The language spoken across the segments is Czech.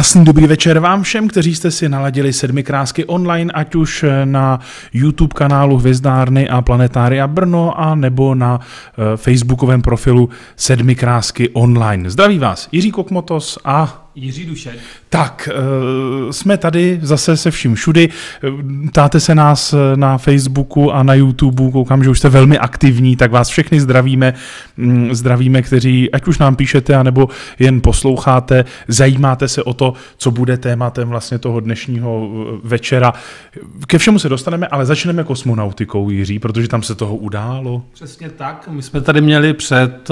Krásný dobrý večer vám všem, kteří jste si naladili sedmi krásky online, ať už na YouTube kanálu Hvězdárny a Planetária Brno, a nebo na eh, facebookovém profilu sedmi krásky online. Zdraví vás Jiří Kokmotos a Jiří Dušek. Tak, eh, jsme tady zase se vším všudy. Ptáte se nás eh, na Facebooku a na YouTube, koukám, že už jste velmi aktivní, tak vás všechny zdravíme. Mm, zdravíme, kteří, ať už nám píšete, anebo jen posloucháte, zajímáte se o to, co bude tématem vlastně toho dnešního eh, večera. Ke všemu se dostaneme, ale začneme kosmonautikou, Jiří, protože tam se toho událo. Přesně tak. My jsme tady měli před,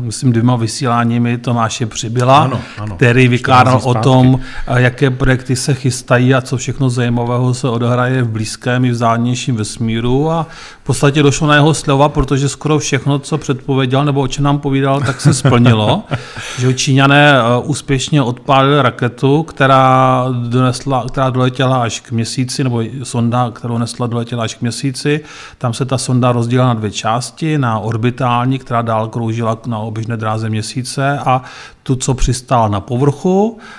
myslím, dvěma vysíláními Tomáše Přibyla, ano, ano. který vykládal o tom, jaké projekty se chystají a co všechno zajímavého se odehraje v blízkém i vzdálenějším vesmíru a v podstatě došlo na jeho slova, protože skoro všechno, co předpověděl nebo o čem nám povídal, tak se splnilo. že Číňané eh, úspěšně odpálili raketu, která, donesla, která doletěla až k měsíci, nebo sonda, kterou nesla, doletěla až k měsíci. Tam se ta sonda rozdělila na dvě části, na orbitální, která dál kroužila na oběžné dráze měsíce a tu, co přistál na povrchu.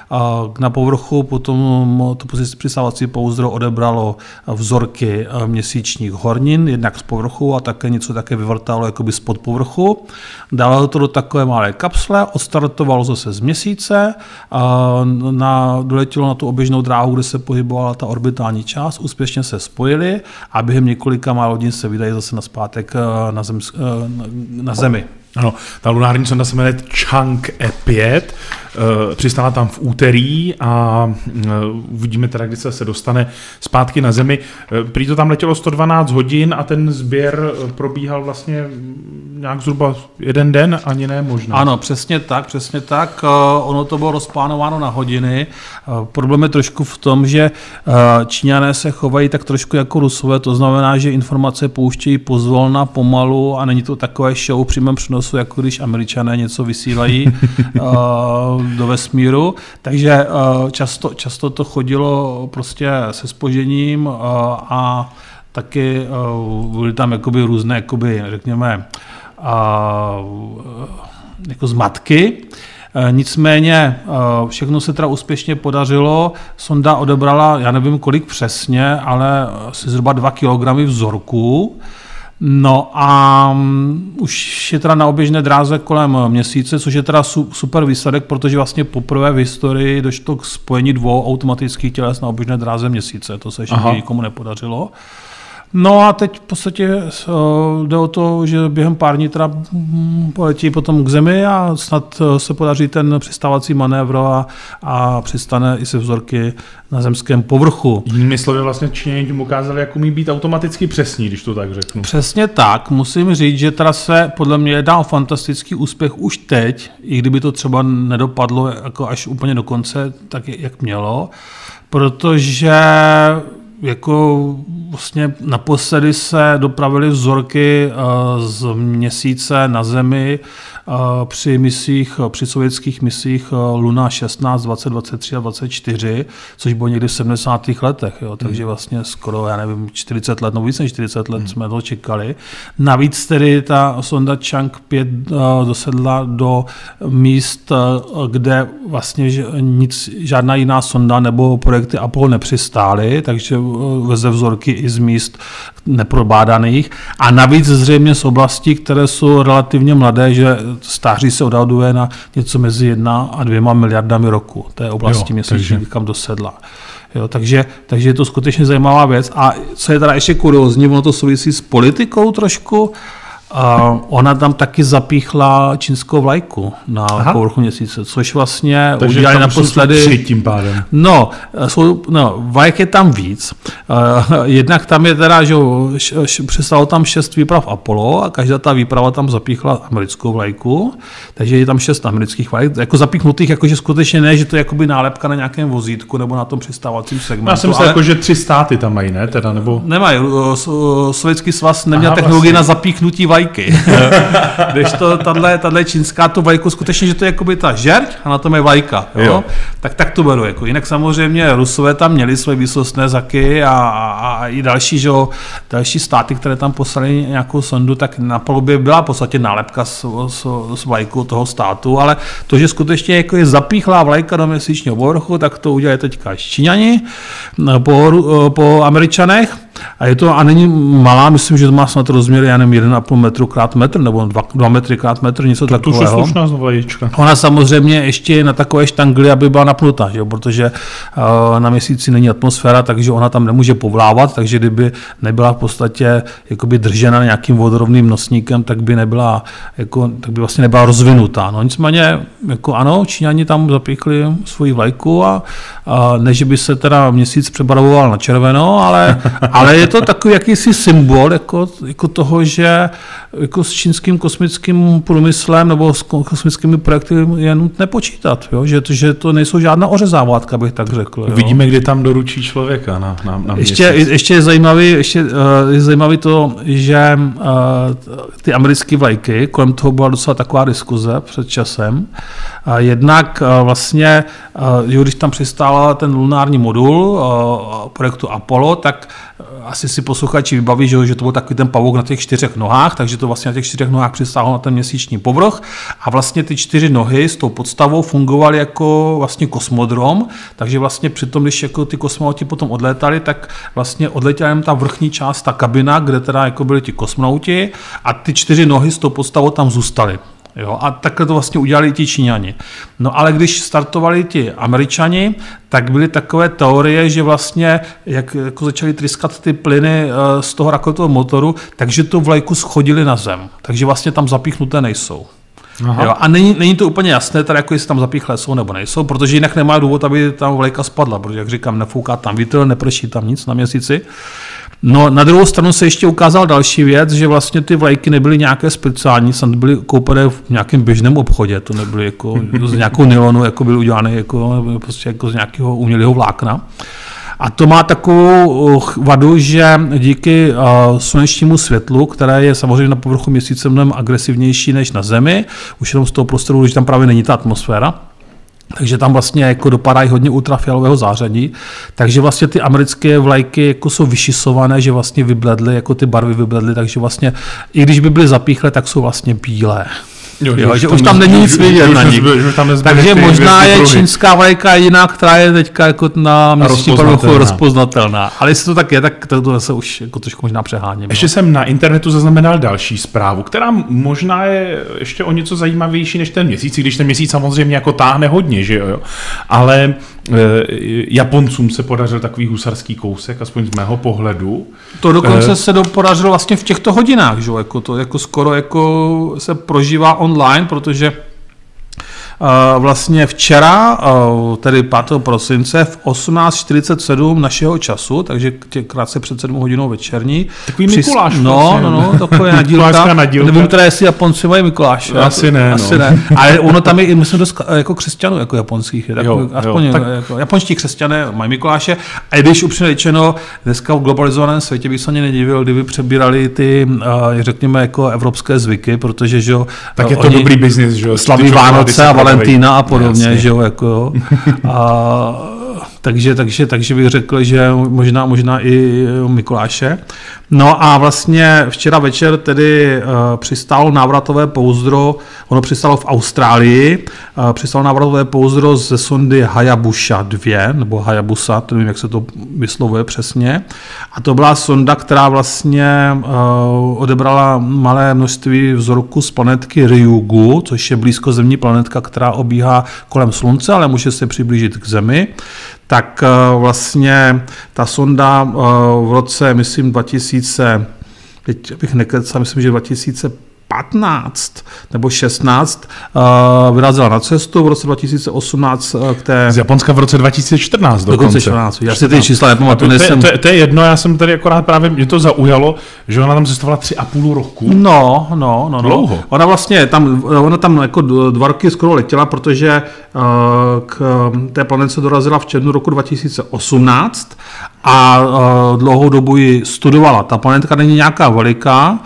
A na povrchu potom to přistávací pouzdro odebralo vzorky měsíčních hornin, jednak z povrchu a také něco také vyvrtalo jakoby spod povrchu. Dalo to do takové malé kapsle, odstartovalo zase z měsíce, na, doletělo na tu oběžnou dráhu, kde se pohybovala ta orbitální část, úspěšně se spojili a během několika málo hodin se vydají zase na zpátek na, zem, na Zemi. Ano, ta lunární sonda se jmenuje Chang E5, Eh, přistála tam v úterý a eh, uvidíme teda, kdy se, se dostane zpátky na Zemi. Eh, prý to tam letělo 112 hodin a ten sběr probíhal vlastně nějak zhruba jeden den, ani ne možná. Ano, přesně tak, přesně tak. Ono to bylo rozplánováno na hodiny. Problém je trošku v tom, že Číňané se chovají tak trošku jako Rusové, to znamená, že informace pouštějí pozvolna, pomalu a není to takové show přímém přenosu, jako když Američané něco vysílají do vesmíru, takže eh, často, často to chodilo prostě se spožením eh, a taky eh, byly tam jakoby různé, jakoby, řekněme, jako zmatky. Nicméně všechno se teda úspěšně podařilo. Sonda odebrala, já nevím kolik přesně, ale asi zhruba 2 kg vzorků. No a um, už je teda na oběžné dráze kolem měsíce, což je teda su, super výsledek, protože vlastně poprvé v historii došlo k spojení dvou automatických těles na oběžné dráze měsíce. To se ještě nikomu nepodařilo. No a teď v podstatě uh, jde o to, že během pár dní teda mm, poletí potom k zemi a snad uh, se podaří ten přistávací manévr a, a přistane i se vzorky na zemském povrchu. Jinými slovy vlastně Číňani tím ukázali, jak umí být automaticky přesní, když to tak řeknu. Přesně tak. Musím říct, že teda se podle mě jedná o fantastický úspěch už teď, i kdyby to třeba nedopadlo jako až úplně do konce, tak jak mělo, protože jako vlastně naposledy se dopravily vzorky eh, z měsíce na Zemi při misích, při sovětských misích eh, Luna 16, 20, 23 a 24, což bylo někdy v 70. letech. Jo. Takže hmm. vlastně skoro, já nevím, 40 let, no víc než 40 let hmm. jsme to čekali. Navíc tedy ta sonda Chang 5 eh, dosedla do míst, kde vlastně nic, žádná jiná sonda nebo projekty Apollo nepřistály, takže veze vzorky i z míst neprobádaných a navíc zřejmě z oblastí, které jsou relativně mladé, že stáří se odhaduje na něco mezi jedna a dvěma miliardami roku. To je oblasti měsíční, kam dosedla. Jo, takže, takže je to skutečně zajímavá věc. A co je teda ještě kuriozní, ono to souvisí s politikou trošku, a ona tam taky zapíchla čínskou vlajku na Aha. povrchu měsíce, což vlastně Takže udělali naposledy. Tři tím pádem. No, jsou, no, vlajek je tam víc. Uh, jednak tam je teda, že přestalo tam šest výprav Apollo a každá ta výprava tam zapíchla americkou vlajku, takže je tam šest amerických vlajek, jako zapíchnutých, jakože skutečně ne, že to je jakoby nálepka na nějakém vozítku nebo na tom přistávacím segmentu. Já jsem myslel, ale... jako, že tři státy tam mají, ne? Teda, nebo... Nemají. Sovětský svaz neměl Aha, technologii vlastně. na zapíchnutí vlajky vlajky. Když to, tahle, tahle čínská tu vlajku, skutečně, že to je jakoby ta žerť a na tom je vlajka. Jo? Jo. Tak, tak to beru. Jako. Jinak samozřejmě Rusové tam měli své výsostné zaky a, a, a i další, že jo, další státy, které tam poslali nějakou sondu, tak na palubě byla v podstatě nálepka s, s, s vlajkou toho státu, ale to, že skutečně jako je zapíchlá vlajka do měsíčního povrchu, tak to udělali teďka Číňani po, po Američanech. A je to, a není malá, myslím, že to má snad rozměry, já nevím, 1,5 metru krát metr, nebo 2, 2 metry krát metr, něco to, takového. To je slušná vlaječka. Ona samozřejmě ještě na takové štangli, aby byla napnutá, že? protože uh, na měsíci není atmosféra, takže ona tam nemůže povlávat, takže kdyby nebyla v podstatě jakoby držena nějakým vodorovným nosníkem, tak by nebyla, jako, tak by vlastně nebyla rozvinutá. No nicméně, jako ano, Číňani tam zapíchli svoji vlajku a, a ne, že by se teda měsíc přebarvoval na červeno, ale, ale je to takový jakýsi symbol jako, jako toho, že jako s čínským kosmickým průmyslem nebo s kosmickými projekty je nutné počítat, jo? Že, to, že to nejsou žádná ořezávátka, bych tak řekl. Jo? Vidíme, kdy tam doručí člověka na, na, na ještě, ještě je zajímavý, ještě, uh, je zajímavý to, že uh, ty americké vlajky, kolem toho byla docela taková diskuze před časem. Uh, jednak uh, vlastně, uh, když tam přistál ten lunární modul uh, projektu Apollo, tak asi si posluchači vybaví, že, že to byl takový ten pavouk na těch čtyřech nohách, takže to vlastně na těch čtyřech nohách přistáhlo na ten měsíční povrch a vlastně ty čtyři nohy s tou podstavou fungovaly jako vlastně kosmodrom, takže vlastně přitom, když jako ty kosmonauti potom odlétali, tak vlastně odletěla jen ta vrchní část, ta kabina, kde teda jako byli ti kosmonauti a ty čtyři nohy s tou podstavou tam zůstaly. Jo, a takhle to vlastně udělali ti Číňani. No ale když startovali ti Američani, tak byly takové teorie, že vlastně, jak jako začaly tryskat ty plyny eh, z toho raketového motoru, takže tu vlajku schodili na zem. Takže vlastně tam zapíchnuté nejsou. Aha. Jo, a není, není to úplně jasné, tady jako jestli tam zapíchlé jsou nebo nejsou, protože jinak nemá důvod, aby tam vlajka spadla, protože jak říkám, nefouká tam vítr, neprší tam nic na měsíci. No na druhou stranu se ještě ukázal další věc, že vlastně ty vlajky nebyly nějaké speciální, snad byly koupené v nějakém běžném obchodě, to nebyly jako z nějakou nylonu, jako byly udělané jako, prostě jako z nějakého umělého vlákna. A to má takovou uh, vadu, že díky uh, slunečnímu světlu, které je samozřejmě na povrchu měsíce mnohem agresivnější než na Zemi, už jenom z toho prostoru, že tam právě není ta atmosféra, takže tam vlastně jako dopadají hodně ultrafialového záření. Takže vlastně ty americké vlajky jako jsou vyšisované, že vlastně vybledly, jako ty barvy vybledly, takže vlastně i když by byly zapíchlé, tak jsou vlastně bílé. Jo, jo, že už tam není nic vidět na nich. Takže možná je čínská vlajka jiná, která je teďka jako na měsíční povrchu rozpoznatelná. Ale jestli to tak je, tak to zase už jako trošku možná přeháním. Ještě no. jsem na internetu zaznamenal další zprávu, která možná je ještě o něco zajímavější než ten měsíc, když ten měsíc samozřejmě jako táhne hodně, že jo. Ale Japoncům se podařil takový husarský kousek, aspoň z mého pohledu. To dokonce e, se do, podařilo vlastně v těchto hodinách, že jo, jako to jako skoro jako se prožívá on online, protože vlastně včera, tedy 5. prosince v 18.47 našeho času, takže krátce před 7 hodinou večerní. Takový přis... Mikuláš. No, no, no, takové nadílka. nadílka. Nevím, které jestli Japonci mají Mikuláš. Asi ne, Asi no. ne. Ale ono tam je, myslím, dost jako křesťanů, jako japonských. Tak, jo, aspoň jo. Tak... Jako, japonští křesťané mají Mikuláše. A když upřímně řečeno, dneska v globalizovaném světě bych se ani nedivil, kdyby přebírali ty, řekněme, jako evropské zvyky, protože že tak je to dobrý biznis, že Slaví Vánoce a Valentína a podobně, Jasně. že jo, jako. A, takže, takže, takže bych řekl, že možná, možná i Mikuláše. No a vlastně včera večer tedy uh, přistálo návratové pouzdro, ono přistálo v Austrálii, uh, přistálo návratové pouzdro ze sondy Hayabusa 2, nebo Hayabusa, to nevím, jak se to vyslovuje přesně. A to byla sonda, která vlastně odebrala malé množství vzorku z planetky Ryugu, což je blízko zemní planetka, která obíhá kolem Slunce, ale může se přiblížit k Zemi tak eh, vlastně ta sonda eh, v roce, myslím, 2000, teď bych nekecal, myslím, že 2000 15 nebo 16 uh, eh, vyrazila na cestu v roce 2018 uh, k té... Z Japonska v roce 2014 dokonce. dokonce 14, já si ty čísla nepamatuju. To, nejsem... to, to, to, je jedno, já jsem tady akorát právě, mě to zaujalo, že ona tam cestovala tři a půl roku. No, no, no. no. Dlouho. Ona vlastně tam, ona tam jako dva roky skoro letěla, protože uh, k té planetce dorazila v červnu roku 2018 a uh, dlouhou dobu ji studovala. Ta planetka není nějaká veliká,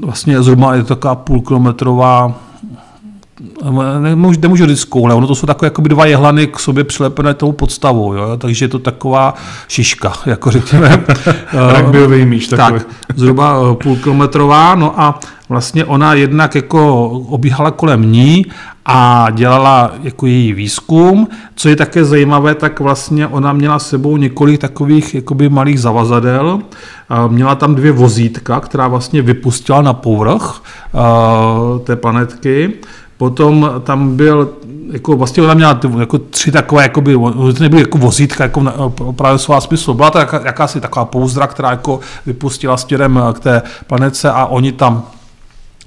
vlastně zhruba je to taková půlkilometrová nemůžu, nemůžu říct koule, ono to jsou takové jakoby dva jehlany k sobě přilepené tou podstavou, jo? takže je to taková šiška, jako řekněme. Rugbyový míš takový. Tak, zhruba půlkilometrová, no a vlastně ona jednak jako obíhala kolem ní a dělala jako její výzkum. Co je také zajímavé, tak vlastně ona měla s sebou několik takových jakoby malých zavazadel. Měla tam dvě vozítka, která vlastně vypustila na povrch té planetky. Potom tam byl jako vlastně ona měla jako tři takové, jakoby, to nebyly jako vozítka, jako opravdu svá smyslu. Byla to jaká, jakási taková pouzdra, která jako vypustila směrem k té planetce a oni tam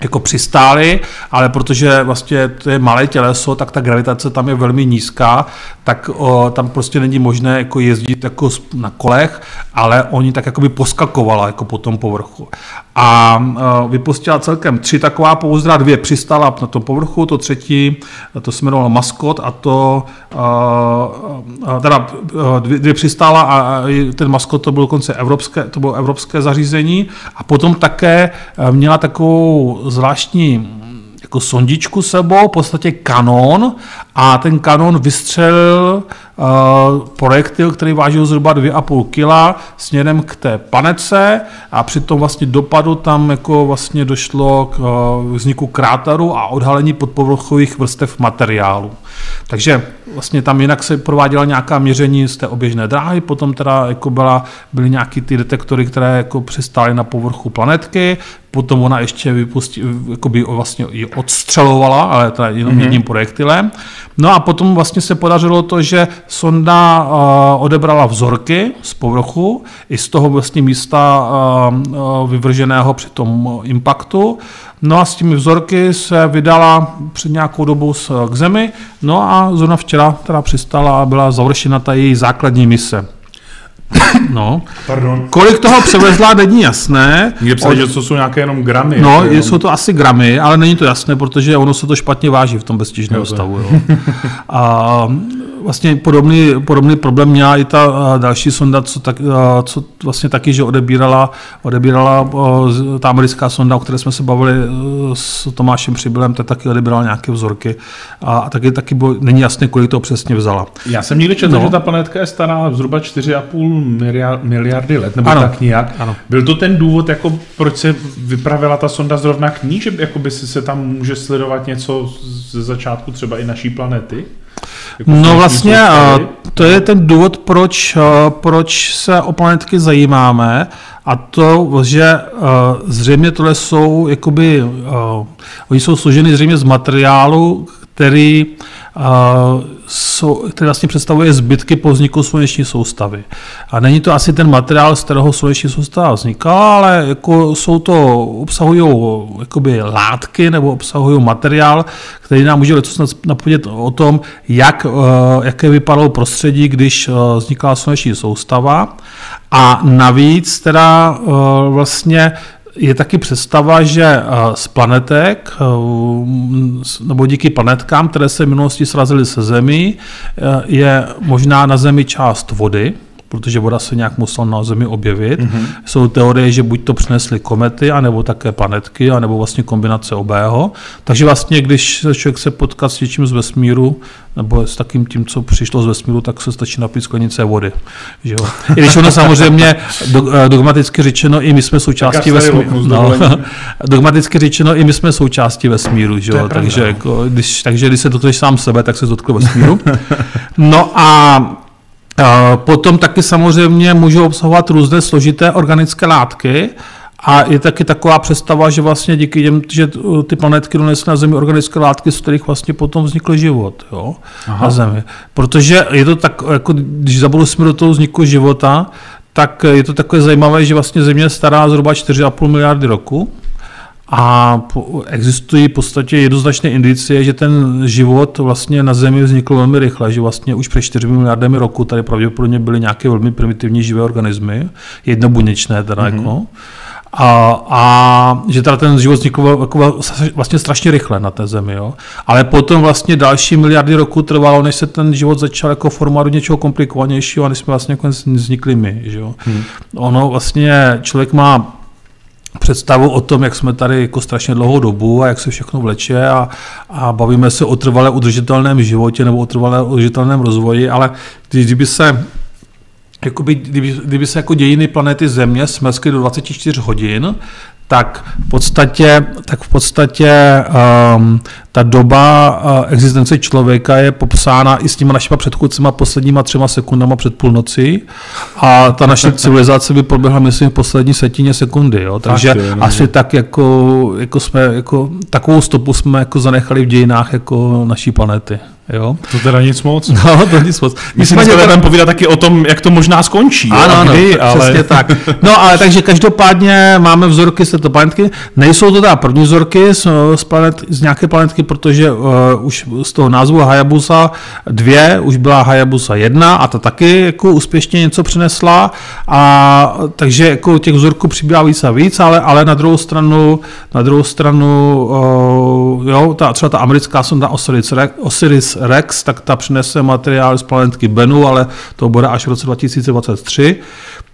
jako přistáli, ale protože vlastně to je malé těleso, tak ta gravitace tam je velmi nízká, tak o, tam prostě není možné jako jezdit jako na kolech, ale oni tak jako by poskakovala jako po tom povrchu. A o, vypustila celkem tři taková pouzdra, dvě přistála na tom povrchu, to třetí, to se jmenovalo Maskot a to, o, teda dvě, dvě přistála a ten Maskot to bylo dokonce evropské, to bylo evropské zařízení a potom také měla takovou zvláštní jako sondičku sebou, v podstatě kanon a ten kanon vystřelil uh, projektil, který vážil zhruba 2,5 kg směrem k té panece a při tom vlastně dopadu tam jako vlastně došlo k uh, vzniku kráteru a odhalení podpovrchových vrstev materiálu. Takže vlastně tam jinak se prováděla nějaká měření z té oběžné dráhy, potom teda jako byla, byly nějaký ty detektory, které jako přistály na povrchu planetky, potom ona ještě vypustí, by vlastně ji odstřelovala, ale teda jenom mm-hmm. jedním projektilem. No a potom vlastně se podařilo to, že sonda uh, odebrala vzorky z povrchu i z toho vlastně místa uh, vyvrženého při tom impaktu. No a s těmi vzorky se vydala před nějakou dobou k zemi, no a zrovna včera teda přistala a byla završena ta její základní mise. No. Pardon. Kolik toho převezla, není jasné. Mě psali, že to jsou nějaké jenom gramy. No, jako jenom... jsou to asi gramy, ale není to jasné, protože ono se to špatně váží v tom beztěžném stavu. Jo. A vlastně podobný, podobný problém měla i ta další sonda, co, tak, co vlastně taky, že odebírala, odebírala ta americká sonda, o které jsme se bavili e, s Tomášem Přibylem, tak taky odebírala nějaké vzorky a, a taky, taky bylo, není jasné, kolik to přesně vzala. Já jsem někdy četl, no. že ta planetka je stará zhruba 4,5 miliardy let, nebo ano. tak nějak. Ano. Byl to ten důvod, jako proč se vypravila ta sonda zrovna k ní, že by si se tam může sledovat něco ze začátku třeba i naší planety? Jako no vlastně to je ten důvod, proč, proč se o planetky zajímáme. A to, že zřejmě tohle jsou, jakoby, oni jsou složeny zřejmě z materiálu, který jsou, který vlastně představuje zbytky po vzniku sluneční soustavy. A není to asi ten materiál, z kterého sluneční soustava vzniká, ale jako jsou to, obsahují jakoby látky nebo obsahují materiál, který nám může něco napovědět o tom, jak, eh, jaké vypadalo prostředí, když eh, vznikla sluneční soustava. A navíc teda eh, vlastně je taky představa, že eh, z planetek, eh, nebo díky planetkám, které se v minulosti srazily se Zemí, eh, je možná na Zemi část vody, protože voda se nějak musela na Zemi objevit. Mm-hmm. Jsou teorie, že buď to přinesly komety, anebo také planetky, anebo vlastně kombinace obého. Takže vlastně, když se člověk se potká s něčím z vesmíru, nebo s takým tím, co přišlo z vesmíru, tak se stačí napít sklenice vody. Že jo? I když ono samozřejmě eh, dogmaticky řečeno, i my jsme součástí vesmíru. No, dogmaticky řečeno, i my jsme součástí vesmíru. Že jo? Takže, no. jako, když, takže když se dotkneš sám sebe, tak se dotkl vesmíru. No a Potom taky samozřejmě můžou obsahovat různé složité organické látky, a je taky taková představa, že vlastně díky těm, že ty planetky donesly na Zemi organické látky, z kterých vlastně potom vznikl život jo, na Zemi. Protože je to tak, jako když zabudeme do toho vzniku života, tak je to takové zajímavé, že vlastně Země je stará zhruba 4,5 miliardy roku a existují v podstatě jednoznačné indicie, že ten život vlastně na Zemi vznikl velmi rychle, že vlastně už před 4 miliardami roku tady pravděpodobně byly nějaké velmi primitivní živé organismy, jednobuněčné teda mm-hmm. jako. A, a že teda ten život vznikl jako vlastně strašně rychle na té zemi. Jo? Ale potom vlastně další miliardy roku trvalo, než se ten život začal jako formovat do něčeho komplikovanějšího a než jsme vlastně jako vznikli my. Že jo? Hmm. Ono vlastně člověk má představu o tom, jak jsme tady jako strašně dlouhou dobu a jak se všechno vleče a, a bavíme se o trvalé udržitelném životě nebo o trvalé udržitelném rozvoji, ale kdyby se Jakoby, kdyby, kdyby se jako dějiny planety Země smeskly do 24 hodin, tak v podstatě, tak v podstatě um, ta doba uh, existence člověka je popsána i s těma našimi předchůdcima posledníma třema sekundama před půlnocí a ta naše civilizace by proběhla, myslím, v poslední setině sekundy. Jo? Takže tak, je, asi tak jako, jako jsme, jako, takovou stopu jsme jako zanechali v dějinách jako naší planety. Jo? To teda nic moc. No, to nic moc. My jsme teda tam povídat taky o tom, jak to možná skončí. Ano, ano, kdy, ale... přesně tak. No, ale takže každopádně máme vzorky z této planetky. Nejsou to teda první vzorky z, z, planet, z nějaké planetky, protože uh, už z toho názvu Hayabusa 2 už byla Hayabusa 1 a ta taky jako úspěšně něco přinesla. A takže jako těch vzorků přibývá víc a víc, ale, ale na druhou stranu, na druhou stranu uh, jo, ta, třeba ta americká sonda Osiris, Osiris Rex, tak ta přinese materiál z planetky Bennu, ale to bude až v roce 2023.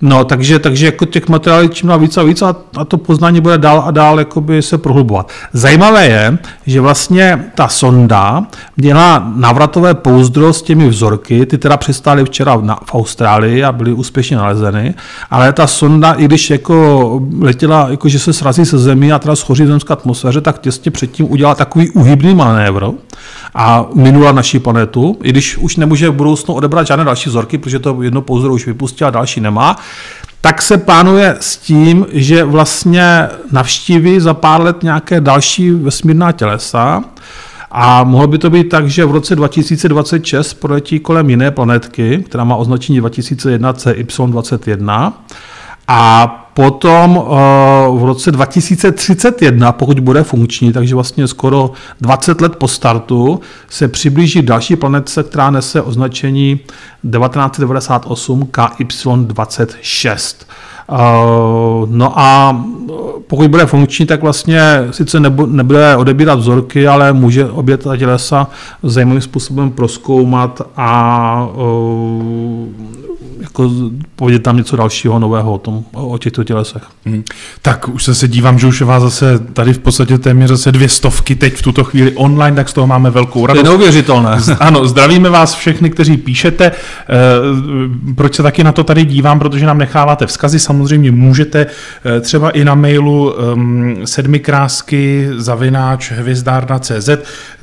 No, takže, takže jako těch materiálů čím dál víc a víc a, a to poznání bude dál a dál jakoby se prohlubovat. Zajímavé je, že vlastně ta sonda měla navratové pouzdro s těmi vzorky, ty teda přistály včera na, v Austrálii a byly úspěšně nalezeny, ale ta sonda, i když jako letěla, jako že se srazí se zemí a teda schoří zemská atmosféře, tak těsně předtím udělala takový uhybný manévr a minula naší planetu, i když už nemůže v budoucnu odebrat žádné další vzorky, protože to jedno pouzdro už vypustila, další nemá, tak se plánuje s tím, že vlastně navštíví za pár let nějaké další vesmírná tělesa. A mohlo by to být tak, že v roce 2026 proletí kolem jiné planetky, která má označení 2001 CY21 a potom uh, v roce 2031, pokud bude funkční, takže vlastně skoro 20 let po startu, se přiblíží další planetce, která nese označení 1998 KY26. Uh, no a pokud bude funkční, tak vlastně sice nebude odebírat vzorky, ale může obě ta tělesa zajímavým způsobem proskoumat a uh, jako povědět tam něco dalšího nového o, tom, o těchto tělesech. Hmm. Tak už se, se dívám, že už je vás zase tady v podstatě téměř zase dvě stovky teď v tuto chvíli online, tak z toho máme velkou radost. To je neuvěřitelné. Ano, zdravíme vás všechny, kteří píšete. E, proč se taky na to tady dívám, protože nám necháváte vzkazy, samozřejmě můžete e, třeba i na mailu um, sedmikrásky zavináč hvězdárna.cz,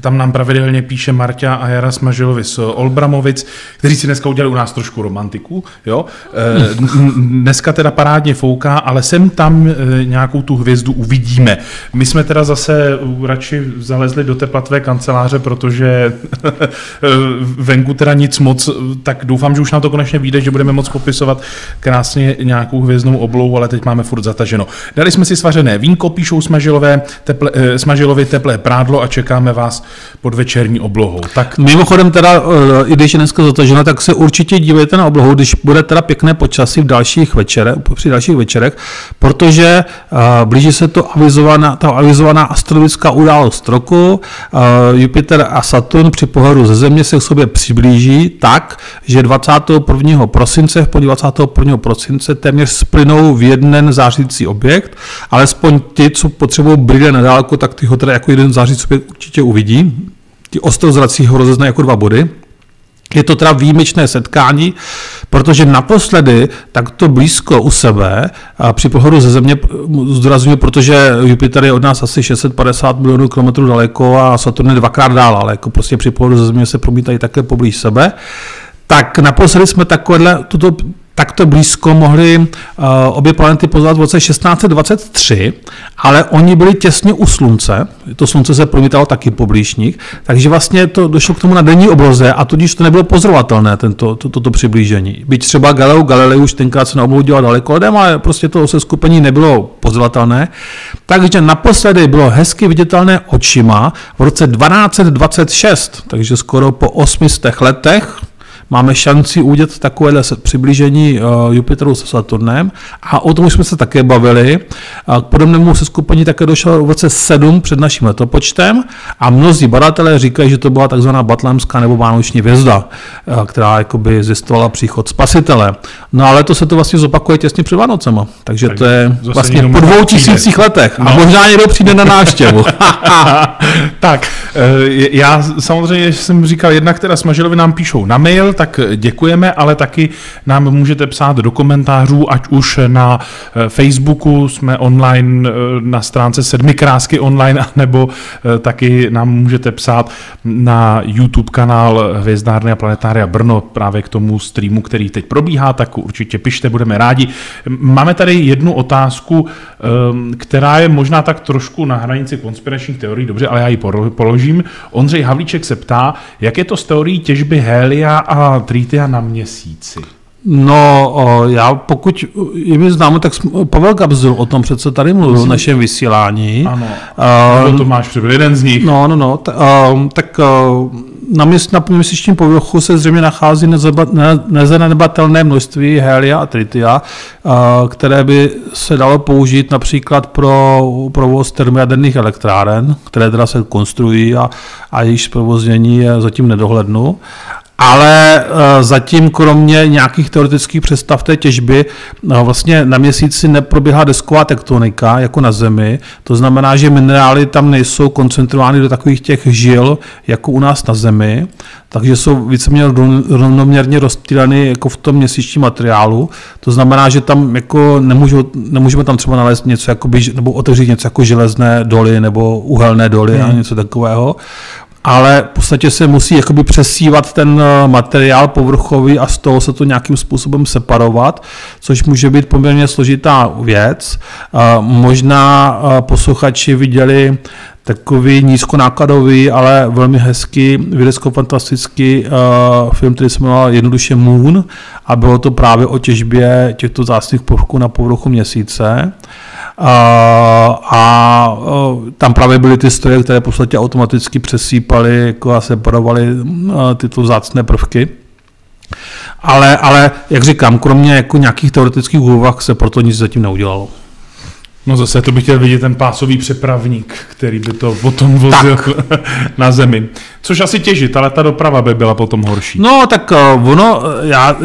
tam nám pravidelně píše Marta a Jara Smažilovi z Olbramovic, kteří si dneska udělali u nás trošku romantiku, Jo? Eh, dneska teda parádně fouká, ale sem tam eh, nějakou tu hvězdu uvidíme. My jsme teda zase radši zalezli do teplatvé kanceláře, protože eh, venku teda nic moc, tak doufám, že už nám to konečně vyjde, že budeme moc popisovat krásně nějakou hvězdnou oblou, ale teď máme furt zataženo. Dali jsme si svařené vínko, píšou smažilové, teple, smažilovi teplé prádlo a čekáme vás pod večerní oblohou. Tak... Mimochodem teda, i když je dneska zataženo, tak se určitě dívejte na oblohu, když bude teda pěkné počasí v dalších večerech, při dalších večerech, protože uh, blíží se to avizovaná, ta avizovaná astronomická událost roku. Uh, Jupiter a Saturn při pohledu ze Země se k sobě přiblíží tak, že 21. prosince, v 21. prosince téměř splynou v jeden zářící objekt, alespoň ti, co potřebují brýle na dálku, tak ty ho teda jako jeden zářící objekt určitě uvidí. Ti ostrozrací ho rozeznají jako dva body. Je to teda výjimečné setkání, protože naposledy takto blízko u sebe a při pohledu ze Země zdůrazňuji, protože Jupiter je od nás asi 650 milionů kilometrů daleko a Saturn je dvakrát dál, ale jako prostě při pohledu ze Země se promítají také poblíž sebe. Tak naposledy jsme takovéhle tuto takto blízko mohli uh, obě planety pozvat v roce 1623, ale oni byli těsně u Slunce, to Slunce se promítalo taky poblíž nich, takže vlastně to došlo k tomu na denní obloze a tudíž to nebylo pozorovatelné, tento, to, toto přiblížení. Byť třeba Galileo Galilei už tenkrát se na oblohu dělal daleko ale prostě to se skupení nebylo pozorovatelné. Takže naposledy bylo hezky viditelné očima v roce 1226, takže skoro po 800 letech, máme šanci udělat takovéhle přiblížení uh, Jupiteru se Saturnem a o tom už jsme se také bavili. K podobnému se skupení také došlo v roce 7 před naším letopočtem a mnozí badatelé říkají, že to byla takzvaná batlémská nebo vánoční hvězda, uh, která jakoby zjistovala příchod spasitele. No ale to se to vlastně zopakuje těsně před Vánocema, takže tak to je vlastně po dvou tisících letech no. a možná někdo přijde na návštěvu. tak, já samozřejmě jsem říkal, jednak teda Smažilovi nám píšou na mail, tak děkujeme, ale taky nám můžete psát do komentářů, ať už na eh, Facebooku, jsme online eh, na stránce Sedmi krásky online, nebo eh, taky nám můžete psát na YouTube kanál Hvězdárny a Planetária Brno právě k tomu streamu, který teď probíhá, tak určitě pište, budeme rádi. Máme tady jednu otázku, která je možná tak trošku na hranici konspiračních teorií, dobře, ale já ji položím. Ondřej Havlíček se ptá, jak je to s teorií těžby helia a tritia na měsíci? No, já pokud je mi známo, tak Pavel Gabzul o tom přece tady mluvil v našem vysílání. Ano, uh, to máš přibyl, jeden z nich. No, no, no, t- uh, tak uh, na, měs, na měsíčním povrchu se zřejmě nachází nezanedbatelné množství helia a tritia, uh, které by se dalo použít například pro provoz termojaderných elektráren, které teda se konstruují a, a jejichž provoznění je zatím nedohlednu. Ale eh, zatím kromě nějakých teoretických představ té těžby eh, vlastně na měsíci neprobíhá desková tektonika jako na Zemi. To znamená, že minerály tam nejsou koncentrovány do takových těch žil jako u nás na Zemi, takže jsou víceméně rovnoměrně rozptýleny jako v tom měsíčním materiálu. To znamená, že tam jako nemůžu, nemůžeme tam třeba nalézt něco jako by, nebo otevřít něco jako železné doly nebo uhelné doly hmm. a něco takového ale v podstatě se musí jakoby přesívat ten eh, materiál povrchový a z toho se to nějakým způsobem separovat, což může být poměrně složitá věc. Eh, možná eh, posluchači viděli takový nízkonákladový, ale velmi hezký, vědecko-fantastický uh, film, který se jmenoval jednoduše Moon a bylo to právě o těžbě těchto zácných prvků na povrchu měsíce. A, a tam právě byly ty stroje, které v podstatě automaticky přesýpaly jako a separovaly tyto vzácné prvky. Ale, ale, jak říkám, kromě jako nějakých teoretických úvah se proto nic zatím neudělalo. No zase to bych chtěl vidět ten pásový přepravník, který by to potom vozil tak. na zemi. Což asi těžit, ale ta doprava by byla potom horší. No tak uh, ono, já,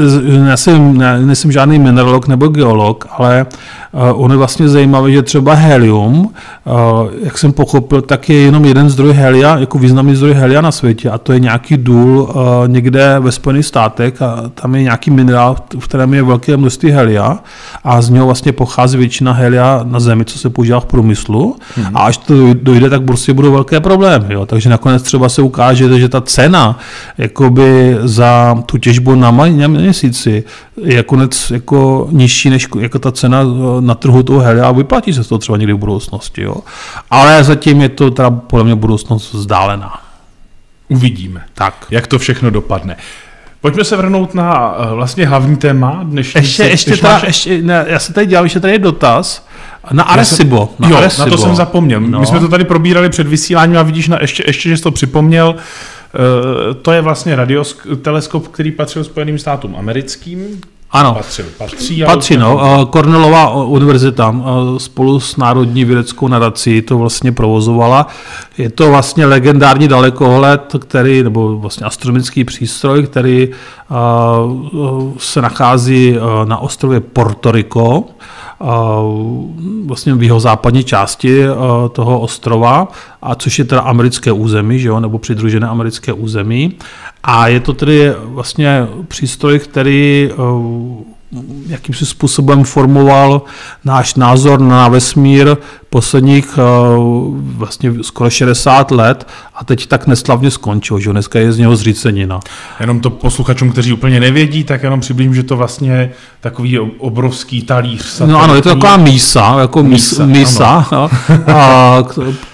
já jsem, nejsem žádný mineralog nebo geolog, ale uh, ono je vlastně zajímavé, že třeba helium, uh, jak jsem pochopil, tak je jenom jeden zdroj helia, jako významný zdroj helia na světě a to je nějaký důl uh, někde ve Spojených státech a tam je nějaký minerál, v kterém je velké množství helia a z něho vlastně pochází většina helia na zemi, co se používá v průmyslu mm-hmm. a až to dojde, tak prostě budou velké problémy. Jo. Takže nakonec třeba se ukáže, že ta cena jakoby za tu těžbu na, na měsíci je konec jako nižší než jako ta cena na trhu toho helia a vyplatí se to třeba někdy v budoucnosti. Jo. Ale zatím je to teda podle mě budoucnost vzdálená. Uvidíme, tak. jak to všechno dopadne. Pojďme se vrhnout na eh, vlastně hlavní téma dnešní. Ještě, ještě, ta, máš... ještě ne, já se tady dělám, že tady je dotaz na Arecibo. Na, jo, Arecibo. na to jsem zapomněl. No. My jsme to tady probírali před vysíláním a vidíš, na, ještě, ještě že jsi to připomněl. Uh, to je vlastně radiosk- teleskop, který patřil Spojeným státům americkým. Ano. Patřil, patří. Patří, no. Cornellová univerzita uh, spolu s Národní vědeckou nadací to vlastně provozovala. Je to vlastně legendární dalekohled, který, nebo vlastně astronomický přístroj, který se nachází na ostrově Porto Rico vlastně v jeho západní části toho ostrova, a což je teda americké území, že jo, nebo přidružené americké území. A je to tedy vlastně přístroj, který jakým způsobem formoval náš názor na vesmír posledních eh, vlastně skoro 60 let a teď tak neslavně skončil, že dneska je z něho zřícenina. Jenom to posluchačům, kteří úplně nevědí, tak jenom přiblížím, že to vlastně takový obrovský talíř. No ano, je to taková mísa, jako mísa, mísa a,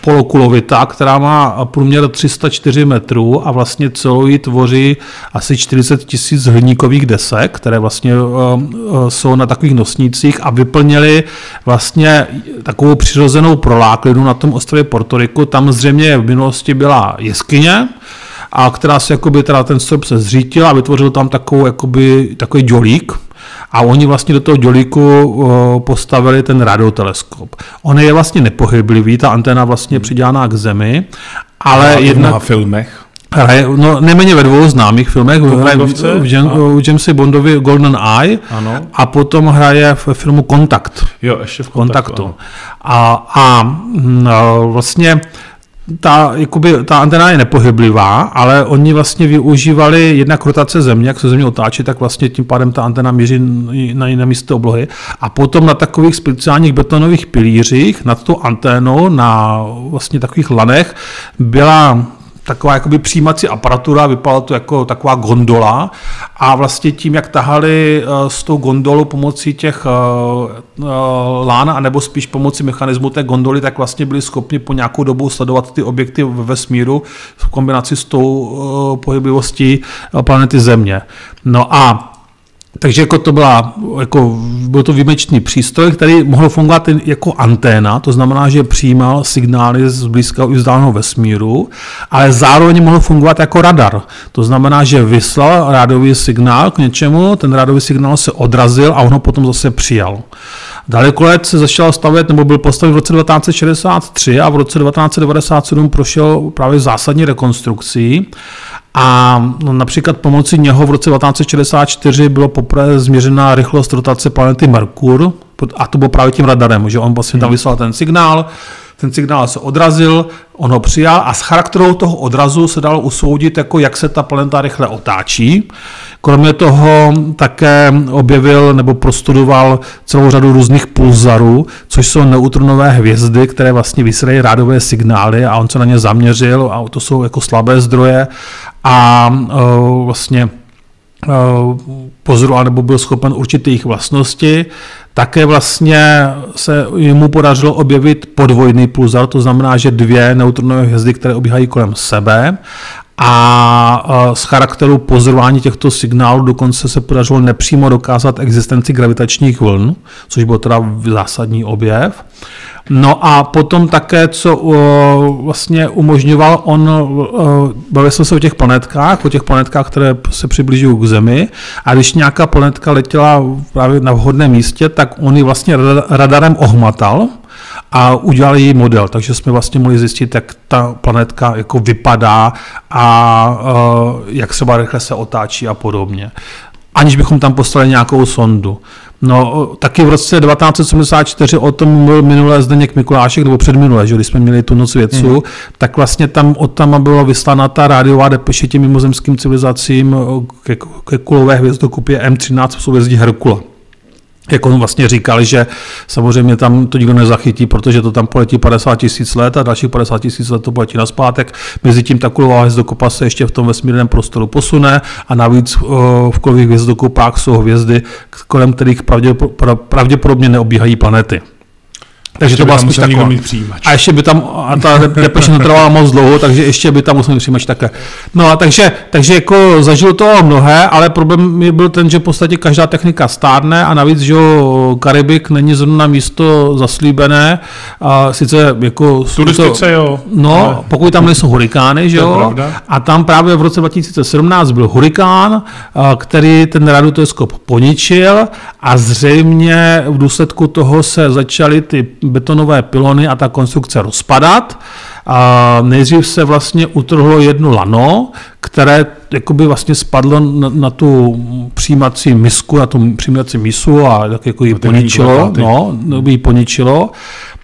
polokulovitá, která má průměr 304 metrů a vlastně celou ji tvoří asi 40 tisíc hliníkových desek, které vlastně uh, uh, jsou na takových nosnících a vyplnili vlastně takovou přirozenou přirozenou proláklinu na tom ostrově Portoriku. Tam zřejmě v minulosti byla jeskyně, a která se jakoby, teda ten strop se zřítil a vytvořil tam takovou, jakoby, takový dělík, a oni vlastně do toho dělíku postavili ten radioteleskop. On je vlastně nepohyblivý, ta anténa vlastně přidělaná k zemi, ale A jednak... na filmech. Hraje, no nejméně ve dvou známých filmech, hraje v, Jam, v Jamesi Bondovi Golden Eye Ano. a potom hraje v filmu Kontakt. Jo, ještě v kontaktu. kontaktu. A, a a vlastně ta, jakoby, ta antena je nepohyblivá, ale oni vlastně využívali jednak rotace země, jak se země otáčí, tak vlastně tím pádem ta antena míří na jiné místo oblohy. A potom na takových speciálních betonových pilířích nad tou anténou, na vlastně takových lanech, byla taková jakoby přijímací aparatura, vypadalo to jako taková gondola a vlastně tím, jak tahali eh, s tou gondolou pomocí těch eh, eh, lán, anebo spíš pomocí mechanismu té gondoly, tak vlastně byli schopni po nějakou dobu sledovat ty objekty ve vesmíru v kombinaci s tou pohyblivostí planety Země. No a takže jako to byla, jako byl to výjimečný přístroj, který mohl fungovat jako anténa, to znamená, že přijímal signály z blízkého i vzdáleného vesmíru, ale zároveň mohl fungovat jako radar. To znamená, že vyslal rádový signál k něčemu, ten rádový signál se odrazil a on ho potom zase přijal. Dalekolet se začal stavět, nebo byl postaven v roce 1963 a v roce 1997 prošel právě zásadní rekonstrukcí. A například pomocí něho v roce 1964 bylo poprvé změřena rychlost rotace planety Merkur, a to bylo právě tím radarem, že on vlastně tam vyslal ten signál, ten signál se odrazil, on ho přijal a s charakterou toho odrazu se dalo usoudit, jako jak se ta planeta rychle otáčí. Kromě toho také objevil nebo prostudoval celou řadu různých pulzarů, což jsou neutronové hvězdy, které vlastně vysílají rádové signály a on se na ně zaměřil a to jsou jako slabé zdroje a uh, vlastně pozoroval nebo byl schopen určitých jejich vlastnosti. Také vlastně se mu podařilo objevit podvojný pulzar, to znamená, že dvě neutronové hvězdy, které obíhají kolem sebe a z charakteru pozorování těchto signálů dokonce se podařilo nepřímo dokázat existenci gravitačních vln, což byl teda zásadní objev. No a potom také, co vlastně umožňoval, on, uh, bavil jsme se o těch planetkách, o těch planetkách, které se přibližují k Zemi a když nějaká planetka letěla právě na vhodném místě, tak on ji vlastně radarem ohmatal a udělal její model, takže jsme vlastně mohli zjistit, jak ta planetka jako vypadá a uh, jak třeba rychle se otáčí a podobně aniž bychom tam poslali nějakou sondu. No, taky v roce 1974 o tom mluvil minulé Zdeněk Mikulášek, nebo předminulé, že když jsme měli tu noc vědců, mm. tak vlastně tam od tam byla vyslána ta rádiová depeše těm mimozemským civilizacím ke, ke kulové hvězdokupě M13 v souvězdí Herkula jak on vlastně říkal, že samozřejmě tam to nikdo nezachytí, protože to tam poletí 50 tisíc let a dalších 50 tisíc let to poletí na zpátek. Mezi tím ta kulová hvězdokopa se ještě v tom vesmírném prostoru posune a navíc v kulových hvězdokopách jsou hvězdy, kolem kterých pravděpodobně neobíhají planety. Takže to byla spíš taková. A ještě by tam, a ta depeše netrvala moc dlouho, takže ještě by tam musel mít přijímač také. No a takže, takže jako zažil to mnohé, ale problém je byl ten, že v podstatě každá technika stárne a navíc, že Karibik není zrovna místo zaslíbené. A sice jako... Turistice, to, jo. No, ale... pokud tam nejsou hurikány, že jo. A tam právě v roce 2017 byl hurikán, který ten radioteleskop poničil a zřejmě v důsledku toho se začaly ty betonové pilony a ta konstrukce rozpadat. A nejdřív se vlastně utrhlo jedno lano, které jakoby vlastně spadlo na, na tu přijímací misku, na tu přijímací misu a tak jako ji poničilo, no, ji poničilo.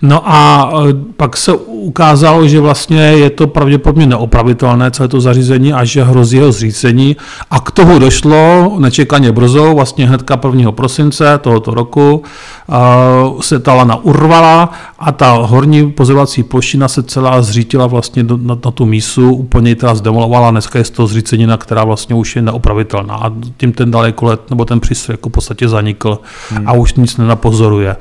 No a e, pak se ukázalo, že vlastně je to pravděpodobně neopravitelné celé to zařízení a že hrozí jeho zřícení. A k tomu došlo nečekaně brzo, vlastně hnedka 1. prosince tohoto roku se ta lana urvala a ta horní pozorovací plošina se celá zřítila vlastně do, na, na tu mísu, úplně ji teda zdemolovala, dneska je z toho zřícenina, která vlastně už je neopravitelná a tím ten daleko let, nebo ten přístroj jako v podstatě zanikl hmm. a už nic nenapozoruje.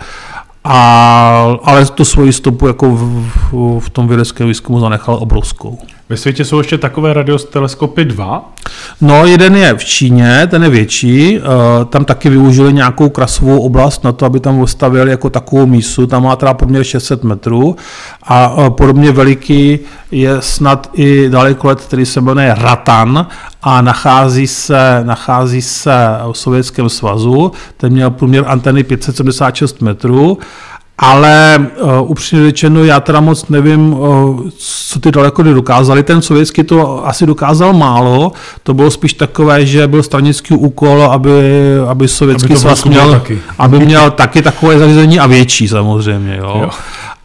A, ale tu svoji stopu jako v, v, v tom vědeckém výzkumu zanechal obrovskou. Ve světě jsou ještě takové radioteleskopy dva? No, jeden je v Číně, ten je větší, uh, tam taky využili nějakou krasovou oblast na to, aby tam postavili jako takovou mísu, tam má teda poměr 600 metrů a uh, podobně veliký je snad i dalekolet, který se jmenuje Ratan a nachází se, nachází se v Sovětském svazu, ten měl průměr anteny 576 metrů ale uh, upřímně řečeno, já teda moc nevím, uh, co ty daleko dokázali. Ten sovětský to asi dokázal málo. To bylo spíš takové, že byl stranický úkol, aby, aby sovětský aby svaz měl, taky. aby měl taky takové zařízení a větší samozřejmě. Jo. Jo.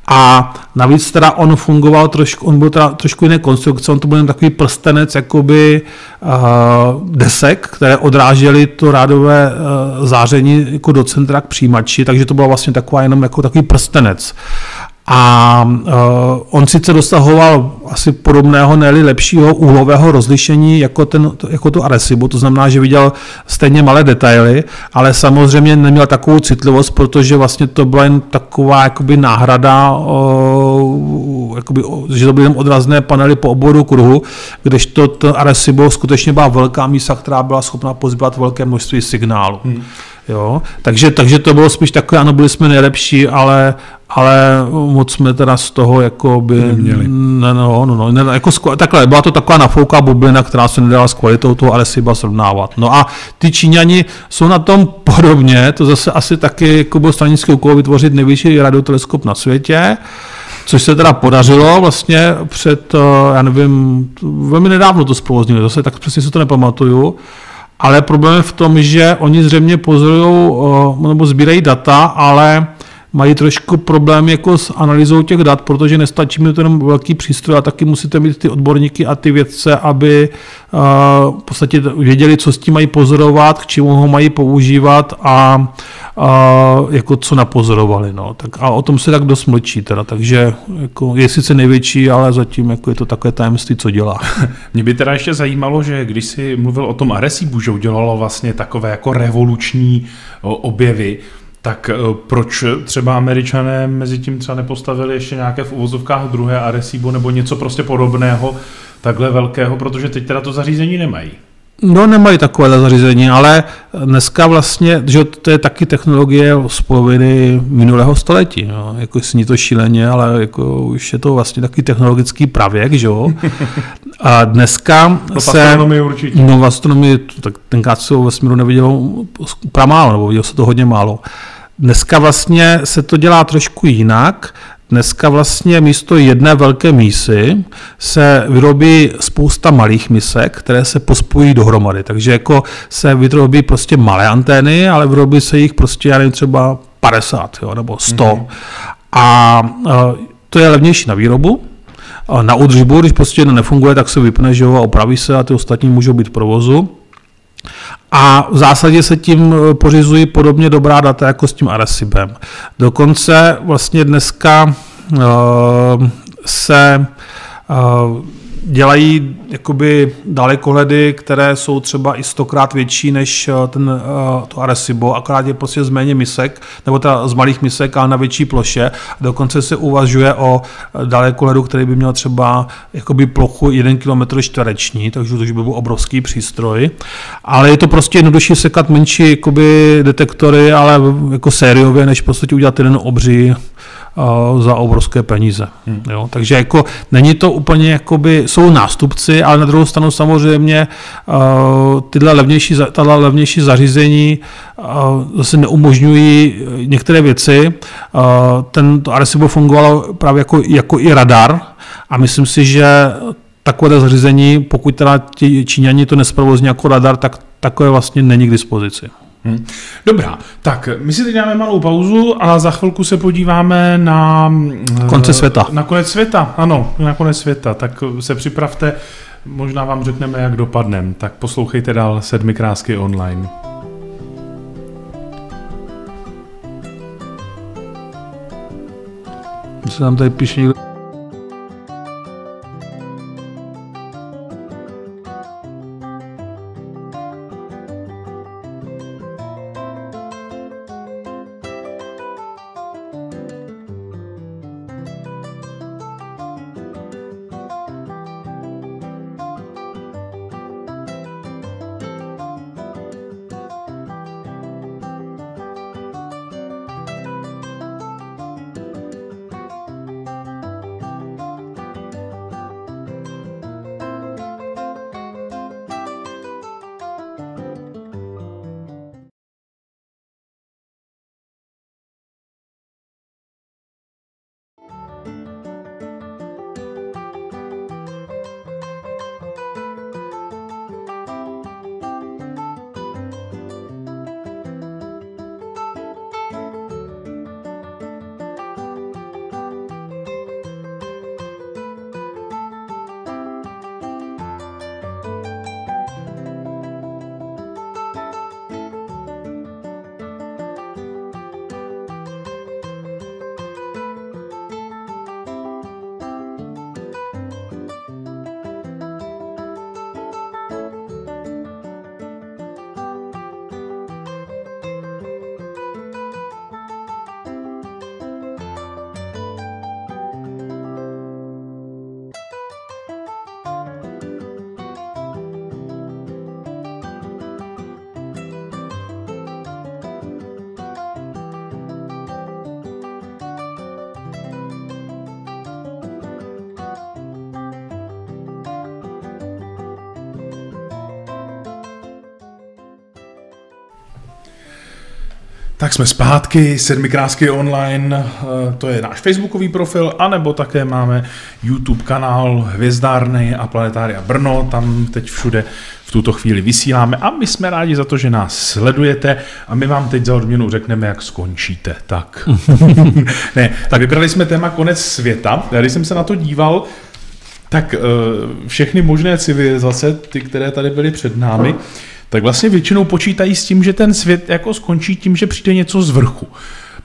A navíc teda on fungoval trošku, on byl teda trošku jiné konstrukce, on to byl jen takový prstenec jakoby uh, desek, které odrážely to rádové uh, záření jako do centra k přijímači, takže to bylo vlastně taková jenom jako takový prstenec. A uh, on sice dosahoval asi podobného, ne lepšího úhlového rozlišení jako, ten, jako to Arecibo, to znamená, že viděl stejně malé detaily, ale samozřejmě neměl takovou citlivost, protože vlastně to byla jen taková jakoby náhrada, uh, jakoby, že to byly jen odrazné panely po oboru kruhu, kdežto to Arecibo skutečně byla velká mísa, která byla schopna pozbývat velké množství signálu. Hmm. Jo? Takže, takže to bylo spíš takové, ano, byli jsme nejlepší, ale, ale moc jsme teda z toho jako by... Neměli. Ne, no, no, no, ne, jako, takhle, byla to taková nafouká bublina, která se nedala s kvalitou toho Areciba srovnávat. No a ty Číňani jsou na tom podobně, to zase asi taky jako byl stranický úkol vytvořit nejvyšší radioteleskop na světě, což se teda podařilo vlastně před, eh, já nevím, velmi nedávno to zprovoznili, zase tak přesně si to nepamatuju, ale problém je v tom, že oni zřejmě pozorují eh, nebo sbírají data, ale mají trošku problém jako s analýzou těch dat, protože nestačí mi ten velký přístroj a taky musíte mít ty odborníky a ty vědce, aby uh, v podstatě věděli, co s tím mají pozorovat, k čemu ho mají používat a uh, jako co napozorovali. No. Tak, a o tom se tak dost mlčí teda, takže jako, je sice největší, ale zatím jako je to takové tajemství, co dělá. Mě by teda ještě zajímalo, že když si mluvil o tom Arecibu, že udělalo vlastně takové jako revoluční objevy, tak eh, proč třeba američané mezi tím třeba nepostavili ještě nějaké v uvozovkách druhé Arecibo nebo něco prostě podobného, takhle velkého, protože teď teda to zařízení nemají. No, nemají takové zařízení, ale dneska vlastně, že to je taky technologie z poloviny minulého století. No. Jako sní to šíleně, ale jako už je to vlastně takový technologický pravěk, že jo. A dneska no, se... astronomii určitě. No, astronomii, tak tenkrát se ve smíru nevidělo pramálo, nebo vidělo se to hodně málo. Dneska vlastně se to dělá trošku jinak. Dneska vlastně místo jedné velké mísy se vyrobí spousta malých misek, které se pospojí dohromady. Takže jako se vyrobí prostě malé antény, ale vyrobí se jich prostě, já nevím, třeba 50 jo, nebo 100. Mm-hmm. A to je levnější na výrobu, na údržbu, když prostě nefunguje, tak se vypne, že jo, a opraví se a ty ostatní můžou být v provozu. A v zásadě se tím eh, pořizují podobně dobrá data jako s tím Aresibem. Dokonce vlastně dneska uh, se uh, dělají jakoby dalekohledy, které jsou třeba i stokrát větší než eh, ten, eh, to Arecibo, akorát je prostě z méně misek, nebo ta z malých misek, ale na větší ploše. Dokonce se uvažuje o eh, dalekohledu, který by měl třeba jakoby plochu 1 km čtvereční, takže to by byl obrovský přístroj. Ale je to prostě jednodušší sekat menší jakoby detektory, ale jako sériově, než prostě udělat jeden obří za obrovské peníze. Hmm. Jo? Takže jako není to úplně, jakoby, jsou nástupci, ale na druhou stranu samozřejmě tyhle levnější, tato levnější zařízení zase neumožňují některé věci. Ten to Arecibo fungovalo právě jako, jako i radar a myslím si, že takové zařízení, pokud teda ti Číňani to nesprovozní jako radar, tak takové vlastně není k dispozici. Hmm. Dobrá, tak my si teď dáme malou pauzu a za chvilku se podíváme na... Konce světa. Na konec světa, ano, na konec světa. Tak se připravte, možná vám řekneme, jak dopadnem. Tak poslouchejte dál Sedmi krásky online. Se nám tady píše někdo... Tak jsme zpátky, sedmi krásky online, eh, to je náš facebookový profil, anebo také máme YouTube kanál Hvězdárny a Planetária Brno, tam teď všude v tuto chvíli vysíláme a my jsme rádi za to, že nás sledujete a my vám teď za odměnu řekneme, jak skončíte. Tak. ne, tak vybrali jsme téma konec světa. Když jsem se na to díval, tak eh, všechny možné civilizace, ty, které tady byly před námi, tak vlastně většinou počítají s tím, že ten svět jako skončí tím, že přijde něco z vrchu.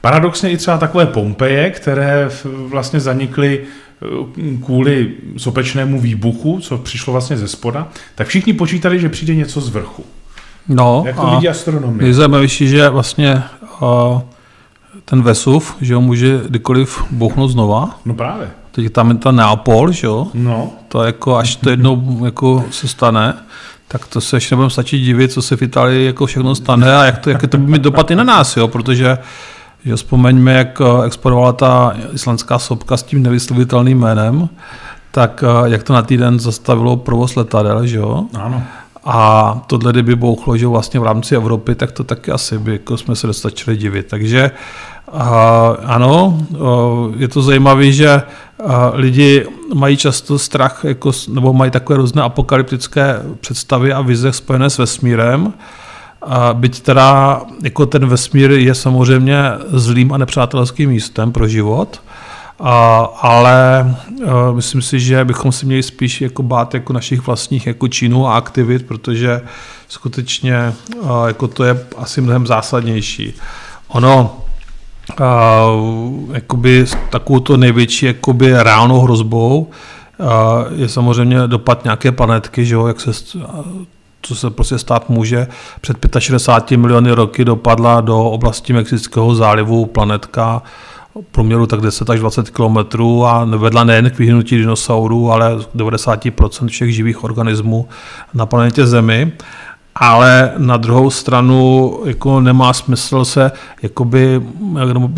Paradoxně i třeba takové Pompeje, které vlastně zanikly eh, kvůli sopečnému výbuchu, co přišlo vlastně ze spoda, tak všichni počítali, že přijde něco z vrchu. No, Jak to vidí astronomie? Nejzajímavější, že vlastně uh, ten Vesuv, že ho může kdykoliv bouchnout znova. No právě. Teď tam je ta Neapol, že jo? No. To jako, až to jednou jako se stane, tak to se ještě nebudeme stačit divit, co se v Itálii jako všechno stane a jak to, jak to by mít dopad i na nás, jo? protože že vzpomeňme, jak eh, exportovala ta islandská sopka s tím nevyslovitelným jménem, tak eh, jak to na týden zastavilo provoz letadel, že jo? Ano. A tohle, kdyby bouchlo, že vlastně v rámci Evropy, tak to taky asi by jako jsme se dostačili divit. Takže a, ano, je to zajímavé, že lidi mají často strach, jako, nebo mají takové různé apokalyptické představy a vize spojené s vesmírem. A byť teda jako ten vesmír je samozřejmě zlým a nepřátelským místem pro život, a, ale a, myslím si, že bychom si měli spíš jako bát jako našich vlastních jako činů a aktivit, protože skutečně a, jako to je asi mnohem zásadnější. Ono, a, jakoby takovou to největší jakoby reálnou hrozbou a, je samozřejmě dopad nějaké planetky, že jo, jak se co se prostě stát může. Před 65 miliony roky dopadla do oblasti Mexického zálivu planetka průměru tak 10 až 20 kilometrů a vedla nejen k vyhnutí dinosaurů, ale 90% všech živých organismů na planetě Zemi. Ale na druhou stranu jako nemá smysl se, jakoby,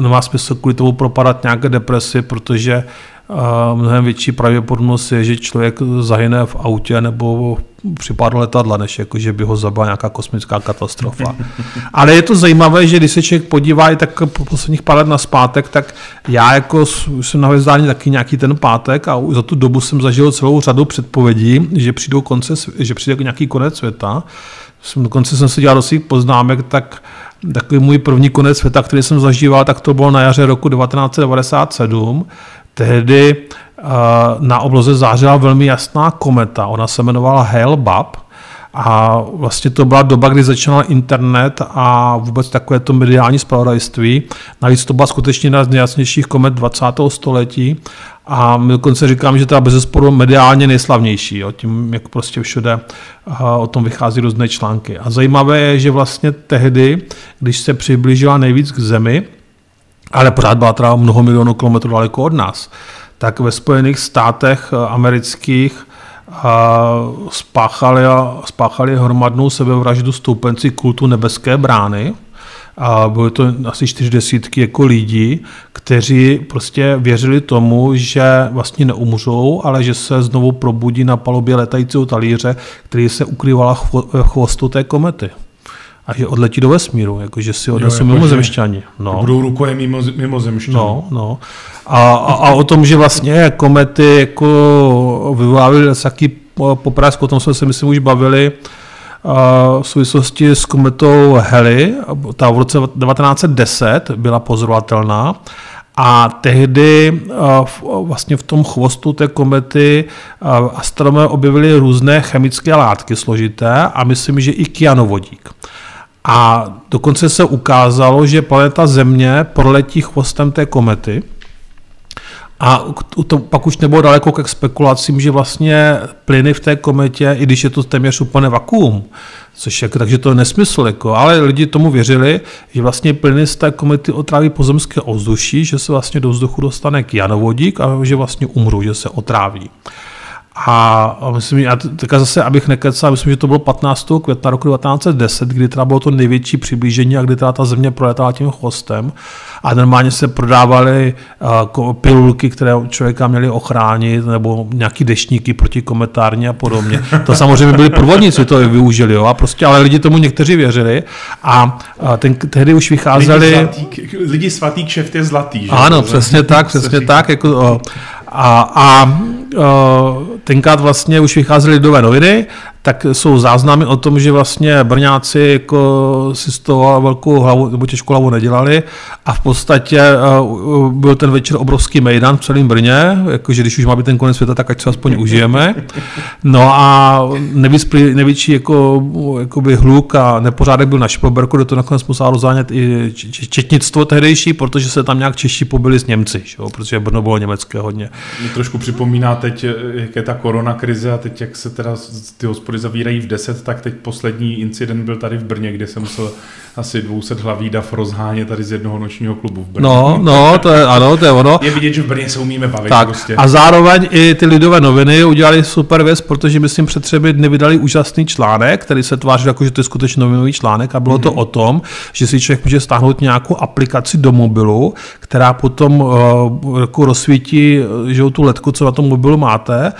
nemá smysl kvůli tomu propadat nějaké depresi, protože mnohem větší pravděpodobnost je, že člověk zahyne v autě nebo připadlo letadla, než jako, že by ho zabila nějaká kosmická katastrofa. Ale je to zajímavé, že když se člověk podívá i tak po posledních pár let na zpátek, tak já jako jsem na hvězdání taky nějaký ten pátek a za tu dobu jsem zažil celou řadu předpovědí, že přijdou konce, že přijde nějaký konec světa. Jsem, dokonce jsem si dělal do svých poznámek, tak takový můj první konec světa, který jsem zažíval, tak to bylo na jaře roku 1997, Tehdy eh, na obloze zářila velmi jasná kometa, ona se jmenovala Hale-Bopp a vlastně to byla doba, kdy začínal internet a vůbec takové to mediální spravodajství. Navíc to byla skutečně jedna z nejjasnějších komet 20. století a my dokonce říkám, že to bez zesporu mediálně nejslavnější, jo, tím jak prostě všude uh, o tom vychází různé články. A zajímavé je, že vlastně tehdy, když se přiblížila nejvíc k Zemi, ale pořád byla teda mnoho milionů kilometrů daleko od nás, tak ve Spojených státech eh, amerických eh, spáchali, spáchali hromadnou sebevraždu stoupenci kultu nebeské brány. A byly to asi čtyři desítky jako lidí, kteří prostě věřili tomu, že vlastně neumřou, ale že se znovu probudí na palubě letajícího talíře, který se ukrývala chvostu té komety a že odletí do vesmíru, jako že si odnesou jako mimozemšťani. No. Budou rukoje mimo, mimozemšťani. No, no. A, a, a, o tom, že vlastně komety jako vyvolávaly taky poprask, o tom jsme se myslím už bavili, v souvislosti s kometou Halley, ta v roce 1910 byla pozorovatelná a tehdy vlastně v tom chvostu té komety astronomové objevili různé chemické látky složité a myslím, že i kyanovodík. A dokonce se ukázalo, že planeta Země proletí chvostem té komety. A to pak už nebylo daleko k spekulacím, že vlastně plyny v té kometě, i když je to téměř úplně vakuum, což je, takže to je nesmysl, jako, ale lidi tomu věřili, že vlastně plyny z té komety otráví pozemské ovzduší, že se vlastně do vzduchu dostane kyanovodík a že vlastně umřou, že se otráví. A myslím, já teďka zase, abych nekecal, myslím, že to bylo 15. května roku 1910, kdy teda bylo to největší přiblížení a kdy teda ta země proletala tím chvostem a normálně se prodávaly uh, pilulky, které člověka měly ochránit, nebo nějaký deštníky proti kometárně a podobně. To samozřejmě byli podvodníci, to využili, jo, a prostě, ale lidi tomu někteří věřili a, a ten, tehdy už vycházeli... Lidi, zlatý, lidi svatý kšeft je zlatý, že? Ano, přesně tak, přesně tak, jako, a, a tenkrát vlastně už vycházely lidové noviny tak jsou záznamy o tom, že vlastně Brňáci jako si z toho velkou hlavu nebo těžkou hlavu nedělali a v podstatě uh, byl ten večer obrovský mejdan v celém Brně, jakože když už má být ten konec světa, tak ať se aspoň užijeme. No a nejvíc, největší jako, jakoby hluk a nepořádek byl na Špilberku, kde to nakonec muselo rozánět i četnictvo tehdejší, protože se tam nějak Češi pobili s Němci, že? protože Brno bylo německé hodně. Mě trošku připomíná teď, jak je ta korona krize a teď jak se teda ty hospody hospody zavírají v 10, tak teď poslední incident byl tady v Brně, kde jsem musel asi 200 hlaví dav rozhánět tady z jednoho nočního klubu v Brně. No, no, to je, ano, to je ono. Je vidět, že v Brně se umíme bavit. Tak, prostě. a zároveň i ty lidové noviny udělali super věc, protože myslím před třemi dny vydali úžasný článek, který se tvářil jako, že to je skutečně novinový článek a bylo mm-hmm. to mhm. o tom, že si člověk může stáhnout nějakou aplikaci do mobilu, která potom uh, jako rozsvítí že tu letku, co na tom mobilu máte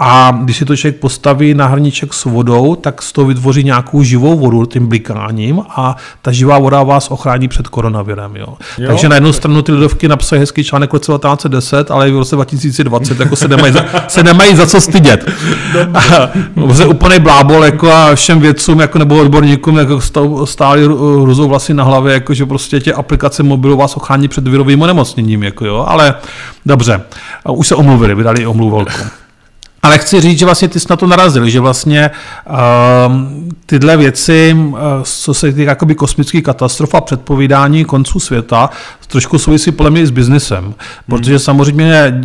a když si to člověk postaví na hrníček s vodou, tak z toho vytvoří nějakou živou vodu tím blikáním a ta živá voda vás ochrání před koronavirem. Jo. Jo, Takže na jednu stranu ty lidovky napsaly hezký článek v roce 1910, ale i v roce 2020 jako se, nemají za, se nemají za co stydět. Dobře, úplný blábol jako a všem vědcům jako nebo odborníkům jako stáli růzou vlasy na hlavě, jako že prostě tě aplikace mobilu vás ochrání před virovým onemocněním. Jako jo. Ale dobře, už se omluvili, vydali omluvolku. Ale chci říct, že vlastně ty jsi na to narazil, že vlastně uh, tyhle věci, uh, co se týká kosmických katastrof a předpovídání konců světa, trošku souvisí podle mě s biznesem. Hmm. Protože samozřejmě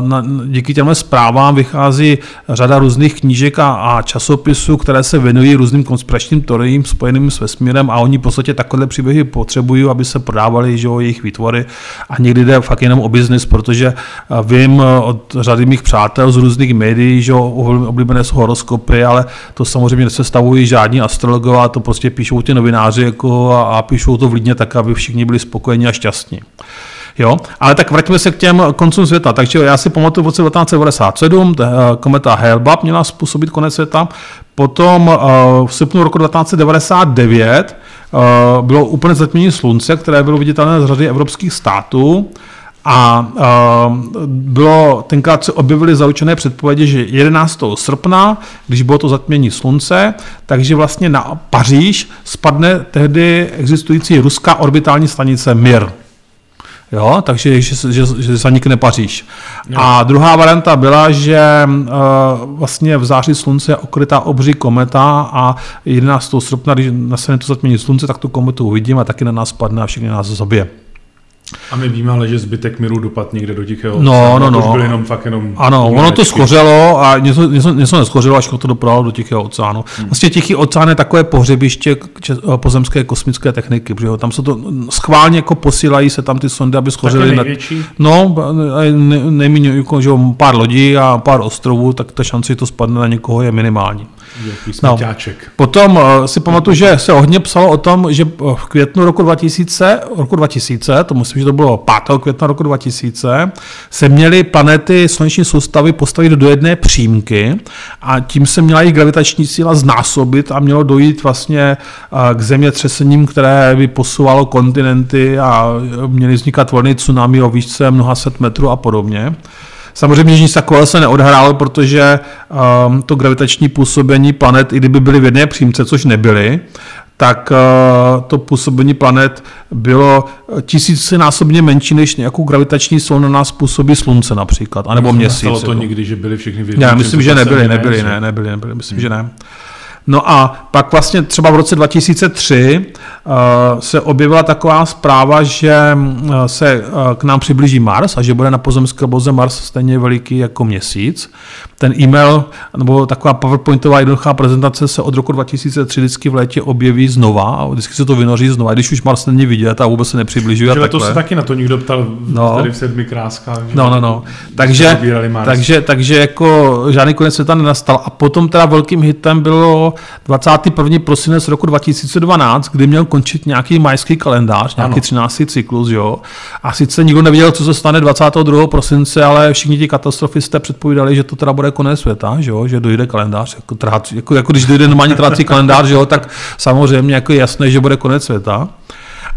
na, díky těmhle zprávám vychází řada různých knížek a, časopisů, které se věnují různým konspiračním teoriím spojeným s vesmírem a oni v podstatě takové příběhy potřebují, aby se prodávali že, jejich výtvory a někdy jde fakt jenom o biznis, protože uh, vím od řady mých přátel z různých médií, že oblíbené jsou horoskopy, ale to samozřejmě nesestavují žádní astrologové, to prostě píšou ty novináři jako a, a píšou to vlídně tak, aby všichni byli spokojeni a šťastní. Jo? Ale tak vraťme se k těm koncům světa. Takže já si pamatuju v roce 1997, eh, kometa Hale-Bopp měla způsobit konec světa. Potom eh, v srpnu roku 1999 eh, bylo úplně zatmění slunce, které bylo viditelné z řady evropských států. A bylo, tenkrát se objevily zaučené předpovědi, že 11. srpna, když bylo to zatmění slunce, takže vlastně na Paříž spadne tehdy existující ruská orbitální stanice Mir. Jo, takže že, že, že zanikne Paříž. Jo. A druhá varianta byla, že uh, vlastně v září slunce je okrytá obří kometa a 11. srpna, když nastane to zatmění slunce, tak tu kometu uvidíme a taky na nás spadne a všechny nás zabije. A my víme ale, že zbytek míru dopad někde do tichého No, no, no. byl jenom fakt jenom... Ano, ono to schořelo a něco, něco, něco neschořelo, až to dopadlo do tichého oceánu. Hmm. Vlastně tichý oceán je takové pohřebiště pozemské kosmické techniky, protože tam se to schválně jako posílají se tam ty sondy, aby schořily. Na, no, nejméně jako, že pár lodí a pár ostrovů, tak ta šance, že to spadne na někoho je minimální. No. Potom uh, si pamatuju, že se hodně psalo o tom, že v květnu roku 2000, roku 2000, to myslím, že to bylo 5. května roku 2000, se měly planety sluneční soustavy postavit do jedné přímky a tím se měla jejich gravitační síla znásobit a mělo dojít vlastně uh, k zemětřesením, které by posouvalo kontinenty a měly vznikat vlny tsunami o výšce mnoha set metrů a podobně. Samozřejmě, že nic takového se neodhrálo, protože um, to gravitační působení planet, i kdyby byly v jedné přímce, což nebyly, tak uh, to působení planet bylo tisícinásobně menší, než nějakou gravitační sil na nás působí Slunce například, anebo Měsíc. Stalo to jako. někdy, že byly všechny v Já myslím, že nebyly, nebyly, ne, nebyly, nebyly, myslím, že ne. No a pak vlastně třeba v roce 2003 uh, se objevila taková zpráva, že uh, se uh, k nám přiblíží Mars a že bude na pozemské obloze Mars stejně veliký jako měsíc. Ten e-mail nebo taková PowerPointová jednoduchá prezentace se od roku 2003 vždycky v létě objeví znova a vždycky se to vynoří znova, když už Mars není vidět a vůbec se nepřibližuje. Že to se taky na to někdo ptal no. tady v sedmi kráskách. No, no, no. Takže, takže, takže jako žádný konec světa nenastal. A potom teda velkým hitem bylo 21. prosinec roku 2012, kdy měl končit nějaký majský kalendář, nějaký ano. 13. cyklus, jo. A sice nikdo nevěděl, co se stane 22. prosince, ale všichni ti katastrofisté předpovídali, že to teda bude konec světa, že, jo? že dojde kalendář, jako, trhát, jako, jako když dojde normální trhací kalendář, že jo? tak samozřejmě jako je jasné, že bude konec světa.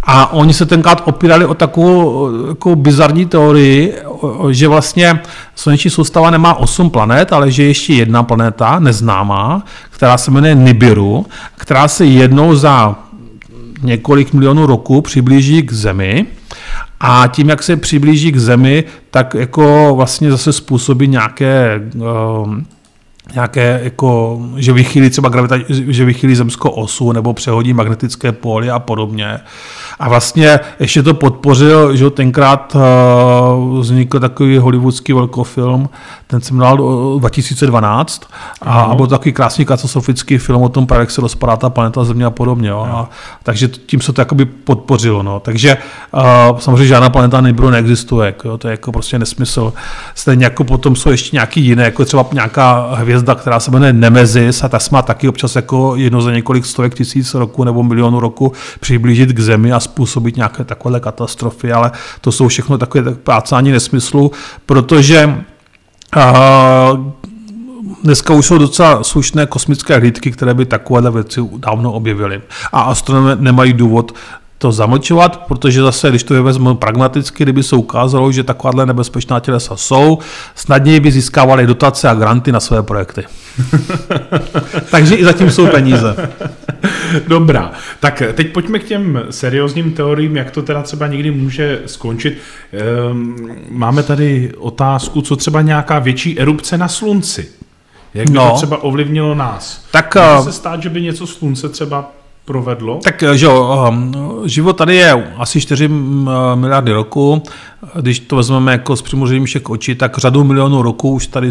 A oni se tenkrát opírali o takovou jako bizarní teorii, že vlastně sluneční soustava nemá osm planet, ale že je ještě jedna planeta neznámá, která se jmenuje Nibiru, která se jednou za několik milionů roků přiblíží k Zemi. A tím, jak se přiblíží k Zemi, tak jako vlastně zase způsobí nějaké uh, nějaké, jako, že vychýlí třeba gravita, že vychýlí zemskou osu nebo přehodí magnetické póly a podobně. A vlastně ještě to podpořil, že tenkrát uh, vznikl takový hollywoodský velkofilm, ten se jmenoval 2012 a, a byl to takový krásný katastrofický film o tom právě, jak se rozpadá ta planeta Země a podobně. Jo. A, takže tím se to jakoby podpořilo. No. Takže uh, samozřejmě žádná planeta Nibiru neexistuje, jo. to je jako prostě nesmysl. Stejně jako potom jsou ještě nějaký jiné, jako třeba nějaká hvězda, která se jmenuje Nemezis a ta se má taky občas jako jedno za několik stovek tisíc roku nebo milionů roku přiblížit k Zemi a způsobit nějaké takové katastrofy, ale to jsou všechno takové plácání nesmyslu, protože a dneska už jsou docela slušné kosmické hlídky, které by takovéhle věci dávno objevily. A astronomové nemají důvod to zamlčovat, protože zase, když to vezmu pragmaticky, kdyby se ukázalo, že takováhle nebezpečná tělesa jsou, snadněji by získávali dotace a granty na své projekty. Takže i zatím jsou peníze. Dobrá, tak teď pojďme k těm seriózním teoriím, jak to teda třeba někdy může skončit. Ehm, máme tady otázku, co třeba nějaká větší erupce na slunci. Jak by no. to třeba ovlivnilo nás? Tak, Může eh, se stát, že by něco slunce třeba provedlo? Tak že jo, ehm, život tady je asi 4 miliardy roku. Když to vezmeme jako s přimořením všech očí, tak řadu milionů roků už tady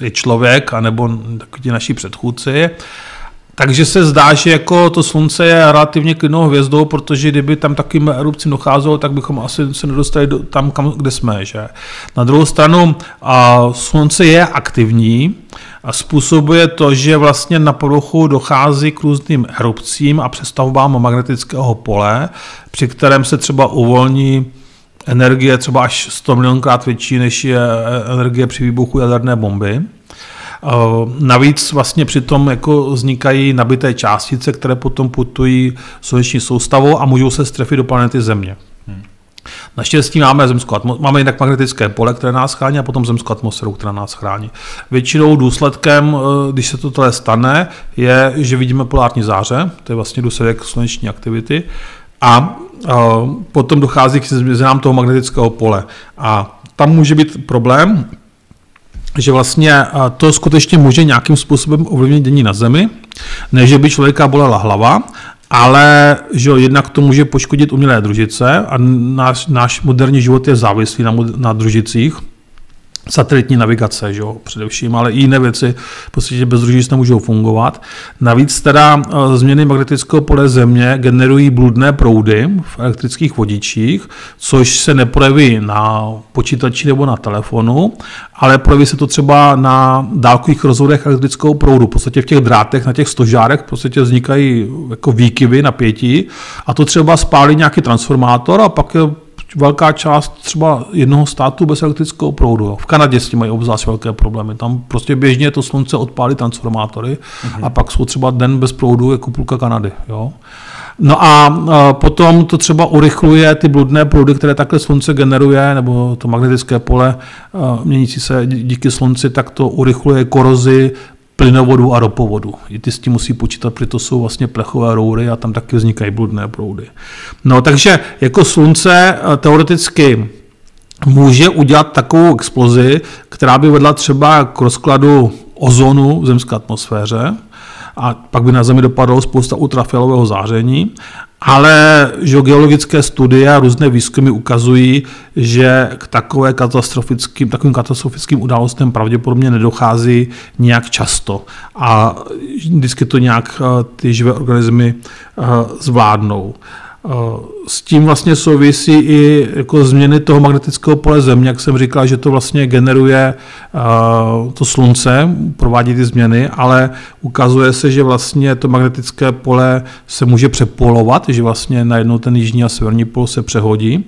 je člověk, anebo takový naši předchůdci. Takže se zdá, že jako to slunce je relativně klidnou hvězdou, protože kdyby tam takovým erupcím docházelo, tak bychom asi se nedostali do, tam, kam, kde jsme. Že? Na druhou stranu a slunce je aktivní způsobuje to, že vlastně na povrchu dochází k různým erupcím a přestavbám magnetického pole, při kterém se třeba uvolní energie třeba až 100 milionkrát větší, než je energie při výbuchu jaderné bomby. Navíc vlastně přitom jako vznikají nabité částice, které potom putují sluneční soustavou a můžou se strefit do planety Země. Naštěstí máme zemskou atmosféru, máme jinak magnetické pole, které nás chrání a potom zemskou atmosféru, která nás chrání. Většinou důsledkem, eh, když se to tohle stane, je, že vidíme polární záře, to je vlastně důsledek sluneční aktivity, a eh, potom dochází k změnám toho magnetického pole. A tam může být problém, že vlastně eh, to skutečně může nějakým způsobem ovlivnit dění na Zemi, ne, že by člověka bolela hlava, ale že jednak to může poškodit umělé družice a náš, náš moderní život je závislý na, na družicích, satelitní navigace, že jo, především, ale i jiné věci podstatě bez družic nemůžou fungovat. Navíc teda eh, změny magnetického pole Země generují bludné proudy v elektrických vodičích, což se neprojeví na počítači nebo na telefonu, ale projeví se to třeba na dálkových rozvodech elektrického proudu. V podstatě v těch drátech, na těch stožárech v podstatě vznikají jako výkyvy napětí a to třeba spálí nějaký transformátor a pak velká část třeba jednoho státu bez elektrického proudu. V Kanadě s tím mají obzvlášť velké problémy. Tam prostě běžně to slunce odpálí transformátory uh-huh. a pak jsou třeba den bez proudu jako půlka Kanady. Jo? No a potom to třeba urychluje ty bludné proudy, které takhle slunce generuje, nebo to magnetické pole měnící se díky slunci, tak to urychluje korozi plynovodu a ropovodu. I ty s tím musí počítat, protože to jsou vlastně plechové roury a tam taky vznikají bludné proudy. No takže jako slunce eh, teoreticky může udělat takovou explozi, která by vedla třeba k rozkladu ozonu v zemské atmosféře, a pak by na Zemi dopadlo spousta ultrafialového záření. Ale že geologické studie a různé výzkumy ukazují, že k takové katastrofickým, takovým katastrofickým událostem pravděpodobně nedochází nějak často. A vždycky to nějak eh, ty živé organismy eh, zvládnou. S tím vlastně souvisí i jako změny toho magnetického pole Země, jak jsem říkal, že to vlastně generuje to slunce, provádí ty změny, ale ukazuje se, že vlastně to magnetické pole se může přepolovat, že vlastně najednou ten jižní a severní pol se přehodí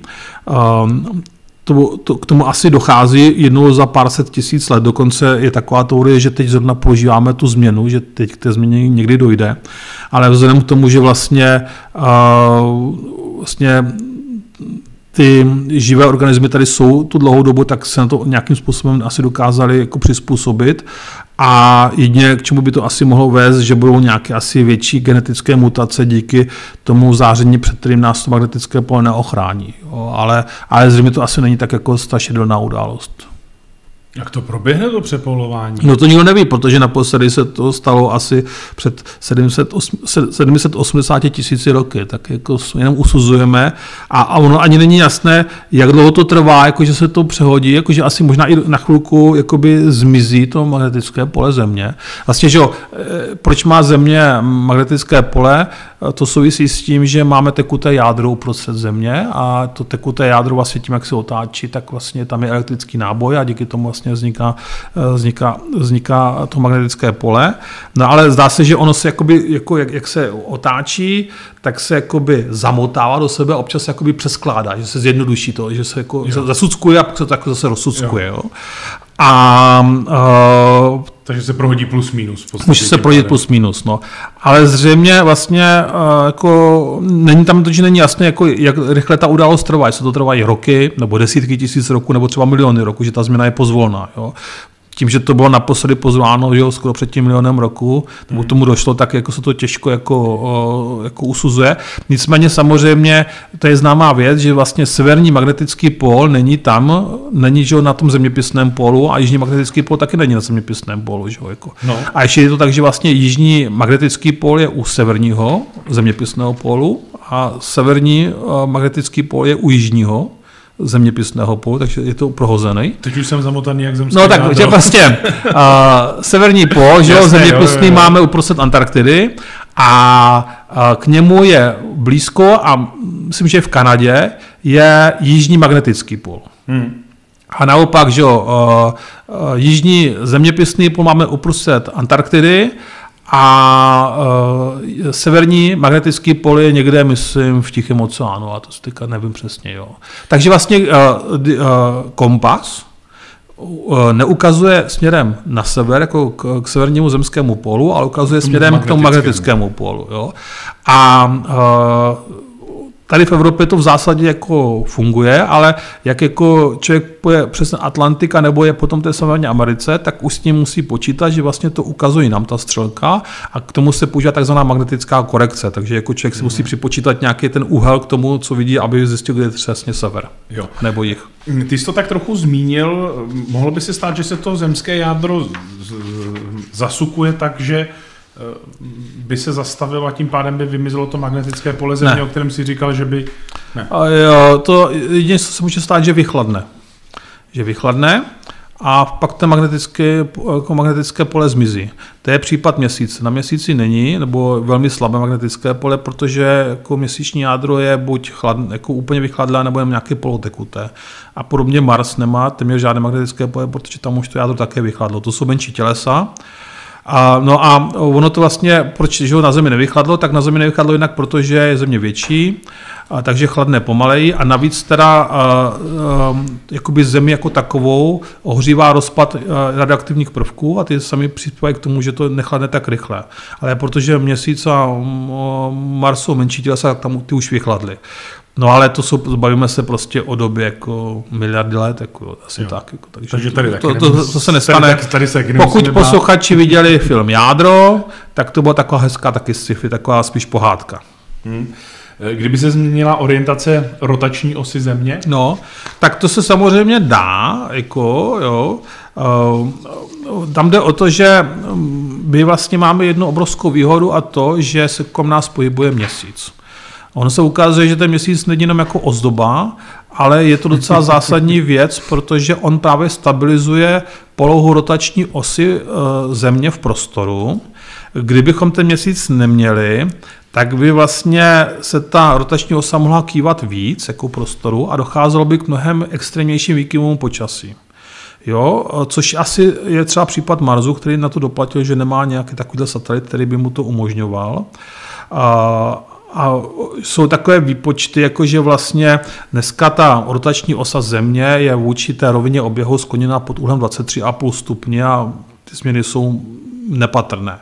to, to, k tomu asi dochází jednou za pár set tisíc let. Dokonce je taková teorie, že teď zrovna používáme tu změnu, že teď k té změně někdy dojde. Ale vzhledem k tomu, že vlastně, uh, vlastně ty živé organismy tady jsou tu dlouhou dobu, tak se na to nějakým způsobem asi dokázali jako přizpůsobit a jedině k čemu by to asi mohlo vést, že budou nějaké asi větší genetické mutace díky tomu záření, před kterým nás to magnetické pole neochrání. Jo. Ale, ale zřejmě to asi není tak jako strašidelná událost. Jak to proběhne to přepolování? No to nikdo neví, protože naposledy se to stalo asi před 780 tisíci roky, tak jako jenom usuzujeme a, a ono ani není jasné, jak dlouho to trvá, jakože se to přehodí, jakože asi možná i na chvilku jakoby zmizí to magnetické pole Země. Vlastně, že jo, e, proč má Země magnetické pole? To souvisí s tím, že máme tekuté jádro uprostřed Země a to tekuté jádro vlastně tím, jak se otáčí, tak vlastně tam je elektrický náboj a díky tomu vlastně vzniká, eh, vzniká, vzniká to magnetické pole. No ale zdá se, že ono se jakoby, jako jak, jak se otáčí, tak se jakoby zamotává do sebe, občas jakoby přeskládá, že se zjednoduší to, že se jako jo. zasuckuje a pak se to jako zase rozsuckuje. Jo. Jo. A uh, takže se prohodí plus minus. Může se prohodit plus minus, no. Ale zřejmě vlastně uh, jako není tam to, že není jasné, jako, jak rychle ta událost trvá, jestli to trvá i roky, nebo desítky tisíc roků, nebo třeba miliony roků, že ta změna je pozvolná. Jo tím, že to bylo naposledy pozváno, že jo, skoro před tím milionem roku, nebo hmm. tomu došlo, tak jako se to těžko jako, jako usuzuje. Nicméně samozřejmě to je známá věc, že vlastně severní magnetický pól není tam, není že jo, na tom zeměpisném polu a jižní magnetický pól taky není na zeměpisném polu. Že jo, jako. no. A ještě je to tak, že vlastně jižní magnetický pól je u severního zeměpisného pólu a severní magnetický pól je u jižního zeměpisného pole, takže je to prohozený. Teď už jsem zamotaný jak zemský No tak, že prostě uh, severní pól, že jo, zeměpisný jo, jo. máme uprostřed Antarktidy a uh, k němu je blízko a myslím, že v Kanadě je jižní magnetický pól. Hmm. A naopak, že jo, uh, uh, jižní zeměpisný pól máme uprostřed Antarktidy a uh, severní magnetický pole je někde, myslím, v Tichém oceánu, a to si teďka nevím přesně. Jo. Takže vlastně uh, uh, kompas neukazuje směrem na sever, jako k, k severnímu zemskému polu, ale ukazuje směrem k tomu magnetickému polu. Jo. A uh, Tady v Evropě to v zásadě jako funguje, ale jak jako člověk poje přes Atlantika nebo je potom té Severní Americe, tak už s tím musí počítat, že vlastně to ukazuje nám ta střelka a k tomu se používá takzvaná magnetická korekce. Takže jako člověk si musí mhm. připočítat nějaký ten úhel k tomu, co vidí, aby zjistil, kde je přesně sever. Jo. Nebo jich. Ty jsi to tak trochu zmínil. Mohlo by se stát, že se to zemské jádro zasukuje tak, že by se zastavilo a tím pádem by vymizelo to magnetické pole země, ne. o kterém si říkal, že by... Ne. A jo, to jedině se může stát, že vychladne. Že vychladne a pak to magnetické, jako magnetické pole zmizí. To je případ měsíce. Na měsíci není, nebo velmi slabé magnetické pole, protože jako měsíční jádro je buď chlad, jako úplně vychladlé, nebo jen nějaké polotekuté. A podobně Mars nemá téměř žádné magnetické pole, protože tam už to jádro také vychladlo. To jsou menší tělesa, a, no a ono to vlastně, proč že ho na Zemi nevychladlo, tak na Zemi nevychladlo jinak, protože je Země větší, a takže chladne pomaleji a navíc teda a, a, Zemi jako takovou ohřívá rozpad radioaktivních prvků a ty sami přispívají k tomu, že to nechladne tak rychle. Ale protože Měsíc a Mars jsou menší tělesa, tak tam ty už vychladly. No ale to jsou, bavíme se prostě o době jako miliardy let, jako asi jo. tak. Jako, takže, takže tady to, to, to, to, se nestane. Tady, tady se Pokud posluchači viděli film Jádro, tak to byla taková hezká taky sci-fi, taková spíš pohádka. Hmm. Kdyby se změnila orientace rotační osy Země? No, tak to se samozřejmě dá, jako, jo. Tam jde o to, že mm, my vlastně máme jednu obrovskou výhodu a to, že se kolem nás pohybuje měsíc. Ono se ukazuje, že ten měsíc není jenom jako ozdoba, ale je to docela zásadní věc, protože on právě stabilizuje polohu rotační osy e, Země v prostoru. Kdybychom ten měsíc neměli, tak by vlastně se ta rotační osa mohla kývat víc jako prostoru a docházelo by k mnohem extrémnějším výkyvům počasí. Jo, což asi je třeba případ Marsu, který na to doplatil, že nemá nějaký takovýhle satelit, který by mu to umožňoval. A, a jsou takové výpočty, jako že vlastně dneska ta rotační osa Země je vůči té rovině oběhu skloněna pod úhlem 23,5 stupně a ty změny jsou nepatrné.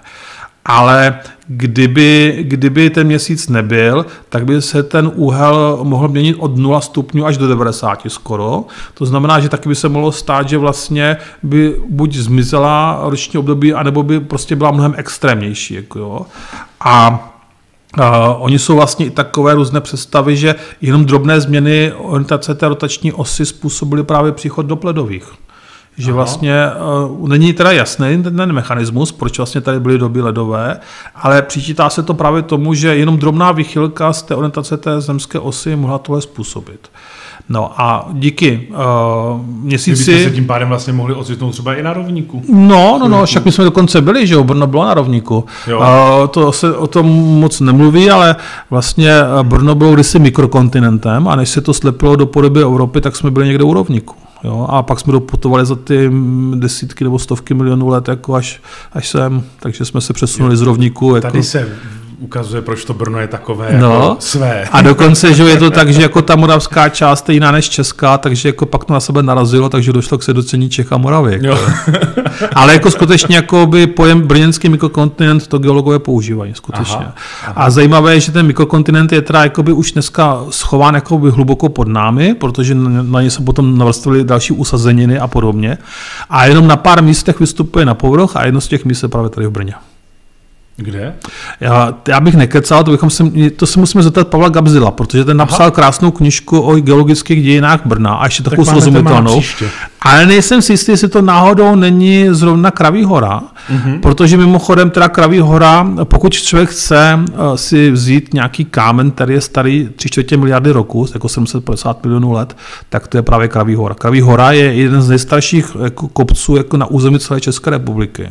Ale kdyby, kdyby ten měsíc nebyl, tak by se ten úhel mohl měnit od 0 stupňů až do 90 skoro. To znamená, že taky by se mohlo stát, že vlastně by buď zmizela roční období, anebo by prostě byla mnohem extrémnější. Jako jo. A Uh, oni jsou vlastně i takové různé představy, že jenom drobné změny orientace té rotační osy způsobily právě příchod do pledových. Že Aha. vlastně uh, není teda jasný ten, ten mechanismus, proč vlastně tady byly doby ledové, ale přičítá se to právě tomu, že jenom drobná vychylka z té orientace té zemské osy mohla tohle způsobit. No a díky uh, měsíci... Kdybyste se tím pádem vlastně mohli ocitnout třeba i na rovníku. No, no, no, však my jsme dokonce byli, že jo, Brno bylo na rovníku. Jo. Uh, to se o tom moc nemluví, ale vlastně Brno bylo kdysi mikrokontinentem a než se to slepilo do podoby Evropy, tak jsme byli někde u rovníku. Jo, a pak jsme doputovali za ty desítky nebo stovky milionů let jako až, až sem, takže jsme se přesunuli jo. z rovníku. Jako... Tady se ukazuje, proč to Brno je takové no, jako své. A dokonce, že je to tak, že jako ta moravská část je jiná než česká, takže jako pak to na sebe narazilo, takže došlo k sedocení Čech a Moravy. Jako. Ale jako skutečně jako by pojem brněnský mikrokontinent to geologové používají skutečně. Aha, aha. A zajímavé je, že ten mikrokontinent je teda jako by už dneska schován jako by hluboko pod námi, protože na ně se potom navrstvily další usazeniny a podobně. A jenom na pár místech vystupuje na povrch a jedno z těch míst je právě tady v Brně. Kde? Já, já bych nekecal, to, bychom se, to se musíme zeptat Pavla Gabzila, protože ten napsal Aha. krásnou knižku o geologických dějinách Brna a ještě takovou srozumitelnou. Ale nejsem si jistý, jestli to náhodou není zrovna Kraví hora, mm-hmm. protože mimochodem teda Kraví hora, pokud člověk chce uh, si vzít nějaký kámen, který je starý 3 čtvrtě miliardy roku, jako 750 milionů let, tak to je právě Kraví hora. Kraví hora je jeden z nejstarších jako, kopců jako na území celé České republiky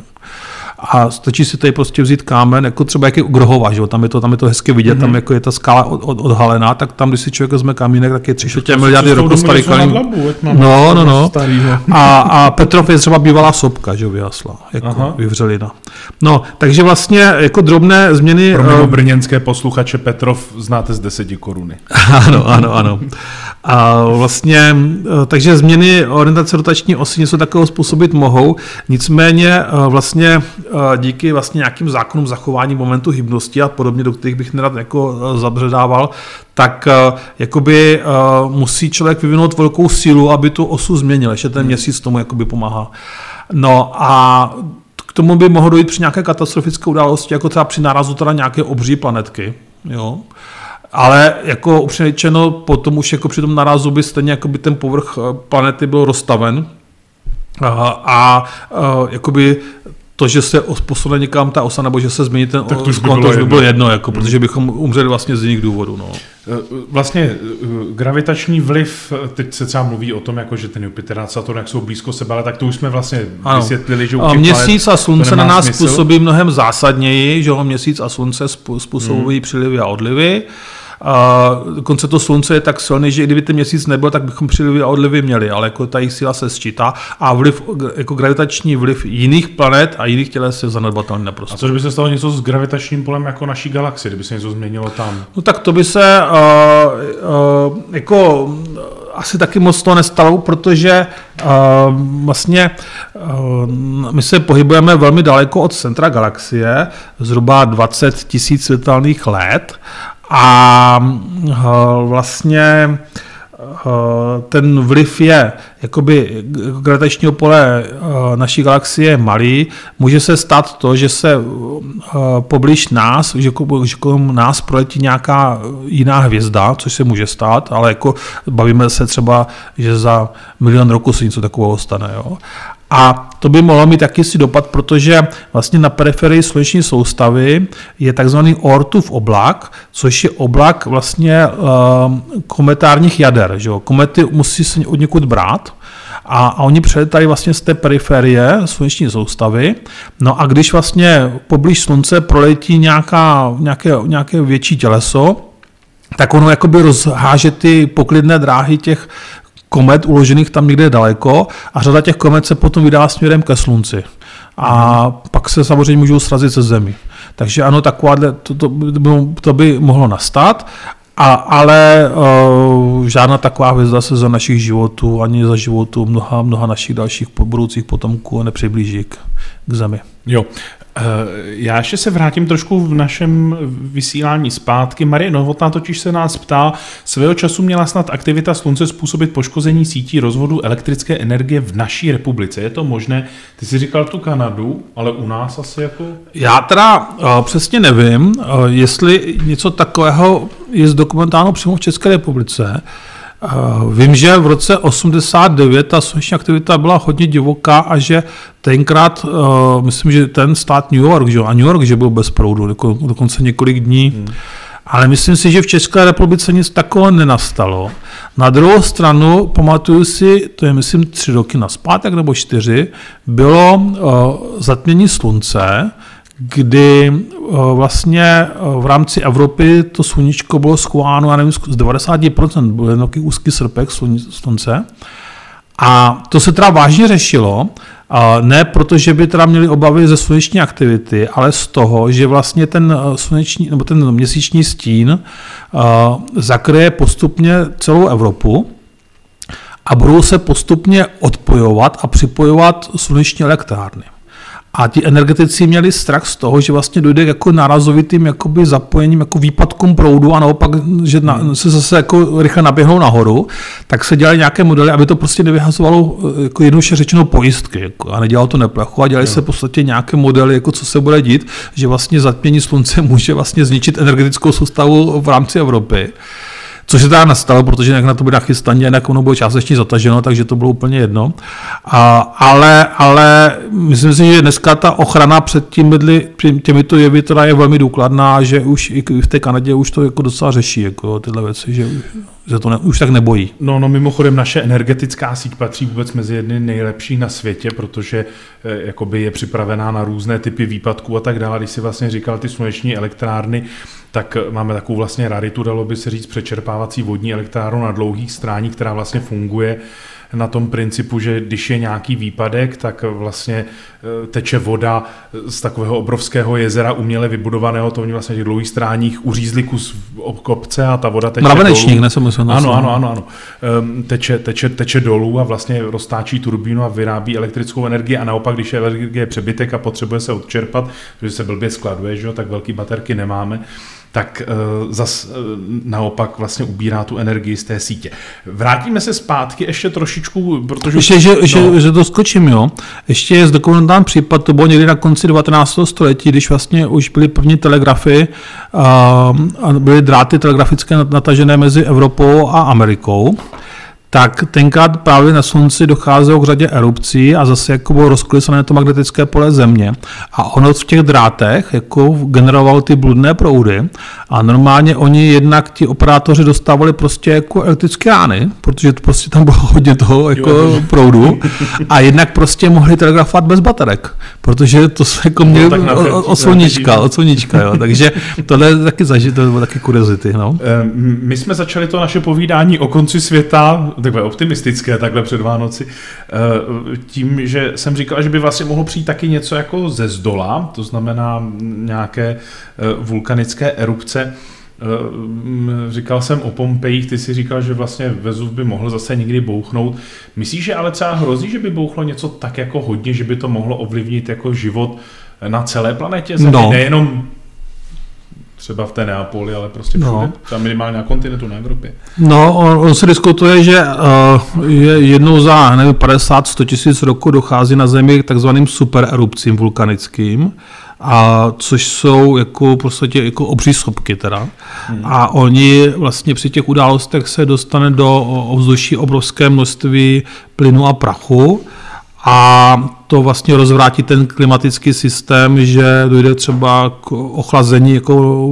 a stačí si tady prostě vzít kámen, jako třeba jak je Grohova, že jo? Tam, je to, tam je to hezky vidět, mm-hmm. tam jako je ta skála od, od, odhalená, tak tam, když si člověk vezme kamínek, tak je tři čtvrtě miliardy roku starý kamínek. No, no, no. A, a Petrov je třeba bývalá sopka, že jo, vyhasla, jako Aha. vyvřelina. No, takže vlastně jako drobné změny... Pro uh, brněnské posluchače Petrov znáte z deseti koruny. ano, ano, ano. A vlastně, eh, takže změny orientace rotační osy něco takového způsobit mohou, nicméně eh, vlastně eh, díky vlastně nějakým zákonům zachování momentu hybnosti a podobně, do kterých bych nerad jako zabředával, tak jakoby musí člověk vyvinout velkou sílu, aby tu osu změnil, ještě ten měsíc tomu jakoby pomáhá. No a k tomu by mohlo dojít při nějaké katastrofické události, jako třeba při nárazu teda nějaké obří planetky. Jo? Ale jako upřímně řečeno, potom už jako při tom narazu by stejně jako by ten povrch eh, planety byl rozstaven a, a, a jakoby to, že se posune někam ta osa, nebo že se změní ten tak to už by, bylo, by bylo jedno, jako, hmm. protože bychom umřeli vlastně z jiných důvodů. No. Eh, vlastně eh, gravitační vliv, teď se třeba mluví o tom, jako, že ten Jupiter a Saturn jak jsou blízko sebe, ale tak to už jsme vlastně ano. vysvětlili, že u Měsíc a slunce na nás smysl. působí mnohem zásadněji, že měsíc a slunce způsobují hmm. přílivy a odlivy. A dokonce to slunce je tak silný, že i kdyby ten měsíc nebyl, tak bychom přílivy a odlivy měli, ale jako ta jejich síla se sčítá a vliv, jako gravitační vliv jiných planet a jiných těles je zanedbatelný naprosto. A co by se stalo něco s gravitačním polem jako naší galaxie, kdyby se něco změnilo tam? No tak to by se uh, uh, jako asi taky moc to nestalo, protože uh, vlastně uh, my se pohybujeme velmi daleko od centra galaxie, zhruba 20 tisíc světelných let a eh, vlastně ten vliv je, jakoby gravitačního pole naší galaxie je malý, může se stát to, že se poblíž nás, že kolem nás proletí nějaká jiná hvězda, což se může stát, ale jako bavíme se třeba, že za milion roku se něco takového stane. Jo? A to by mohlo mít taky si dopad, protože vlastně na periferii sluneční soustavy je takzvaný Ortův oblak, což je oblak vlastně uh, kometárních jader. Že jo? Komety musí se od někud brát, a, a oni přeletají vlastně z té periferie sluneční soustavy. No a když vlastně poblíž slunce proletí nějaká, nějaké, nějaké větší těleso, tak ono jakoby rozháže ty poklidné dráhy těch komet uložených tam někde daleko a řada těch komet se potom vydá směrem ke slunci. A pak se samozřejmě můžou srazit se zemi. Takže ano, takováhle, to, to, to by mohlo nastat, a, ale uh, žádná taková hvězda se za našich životů ani za životů mnoha, mnoha našich dalších budoucích potomků nepřiblíží k, k Zemi. Jo, já ještě se vrátím trošku v našem vysílání zpátky. Marie Novotná totiž se nás ptá, svého času měla snad aktivita slunce způsobit poškození sítí rozvodu elektrické energie v naší republice. Je to možné? Ty jsi říkal tu Kanadu, ale u nás asi jako... Já teda uh, přesně nevím, uh, jestli něco takového je zdokumentáno přímo v České republice. Vím, že v roce 89 ta sluneční aktivita byla hodně divoká a že tenkrát, uh, myslím, že ten stát New York, že? a New York, že byl bez proudu, doko, dokonce několik dní, hmm. ale myslím si, že v České republice nic takového nenastalo. Na druhou stranu, pamatuju si, to je myslím tři roky na zpátek nebo čtyři, bylo uh, zatmění slunce, kdy eh, vlastně eh, v rámci Evropy to sluníčko bylo schováno, já nevím, z 90%, byl takový úzký srpek slunce. A to se teda vážně řešilo, ne proto, že by teda měli obavy ze sluneční aktivity, ale z toho, že vlastně ten eh, sluneční nebo ten měsíční stín zakryje postupně celou Evropu a budou se postupně odpojovat a připojovat sluneční elektrárny. A ti energetici měli strach z toho, že vlastně dojde jako narazovitým jakoby zapojením, jako výpadkům proudu a naopak, že na, se zase jako rychle naběhnou nahoru, tak se dělali nějaké modely, aby to prostě nevyhazovalo jako jednoduše řečeno pojistky. Jako, a nedělalo to neplachu a dělali jo. se v podstatě nějaké modely, jako co se bude dít, že vlastně zatmění slunce může vlastně zničit energetickou soustavu v rámci Evropy. Což se teda nastalo, protože jak na to bude nachystaně, jinak ono bylo částečně zataženo, takže to bylo úplně jedno. A, ale, ale myslím si, že dneska ta ochrana před bydli, těmito jevy teda je velmi důkladná, že už i v té Kanadě už to jako docela řeší jako tyhle věci, že že to ne, už tak nebojí. No, no mimochodem naše energetická síť patří vůbec mezi jedny nejlepších na světě, protože eh, jakoby je připravená na různé typy výpadků a tak dále. Když si vlastně říkal ty sluneční elektrárny, tak eh, máme takovou vlastně raritu, dalo by se říct, přečerpávací vodní elektrárnu na dlouhých stráních, která vlastně funguje na tom principu, že když je nějaký výpadek, tak vlastně e, teče voda z takového obrovského jezera uměle vybudovaného, to oni vlastně těch dlouhých stráních uřízli kus kopce a ta voda teče Mravenečník, dolů. ano, ano, ano, ano, ano. Teče, teče, teče dolů a vlastně roztáčí turbínu a vyrábí elektrickou energii a naopak, když je energie přebytek a potřebuje se odčerpat, protože se blbě skladuje, že jo, tak velký baterky nemáme, tak uh, zas uh, naopak vlastně ubírá tu energii z té sítě. Vrátíme se zpátky ještě trošičku, protože... Ještě, že, no. že, že to skočím, jo. Ještě je zdokumentán případ, to bylo někdy na konci 19. století, když vlastně už byly první telegrafy uh, a byly dráty telegrafické natažené mezi Evropou a Amerikou tak tenkrát právě na Slunci docházelo k řadě erupcí a zase jako bylo rozklisané to magnetické pole Země. A ono v těch drátech jako generovalo ty bludné proudy a normálně oni jednak ti operátoři dostávali prostě jako elektrické rány, protože to prostě tam bylo hodně toho jako jo. proudu a jednak prostě mohli telegrafovat bez baterek, protože to se jako no, měli no, od, sluníčka, od sluníčka, jo. takže tohle je taky zažité, to bylo taky kuriozity. No. My jsme začali to naše povídání o konci světa takové optimistické, takhle před Vánoci, eh, tím, že jsem říkal, že by vlastně mohlo přijít taky něco jako ze zdola, to znamená nějaké eh, vulkanické erupce. Eh, říkal jsem o Pompejích, ty si říkal, že vlastně Vezuv by mohl zase někdy bouchnout. Myslíš, že ale třeba hrozí, že by bouchlo něco tak jako hodně, že by to mohlo ovlivnit jako život na celé planetě no. nejenom třeba v té Neapoli, ale prostě všude. No. Tam minimálně na kontinentu, na Evropě. No, on, on se diskutuje, že uh, je jednou za nevím, 50-100 tisíc roku dochází na Zemi k takzvaným supererupcím vulkanickým, a což jsou jako v podstatě jako obří schopky teda. Hmm. A oni vlastně při těch událostech se dostane do ovzduší obrovské množství plynu a prachu a to vlastně rozvrátí ten klimatický systém, že dojde třeba k ochlazení jako,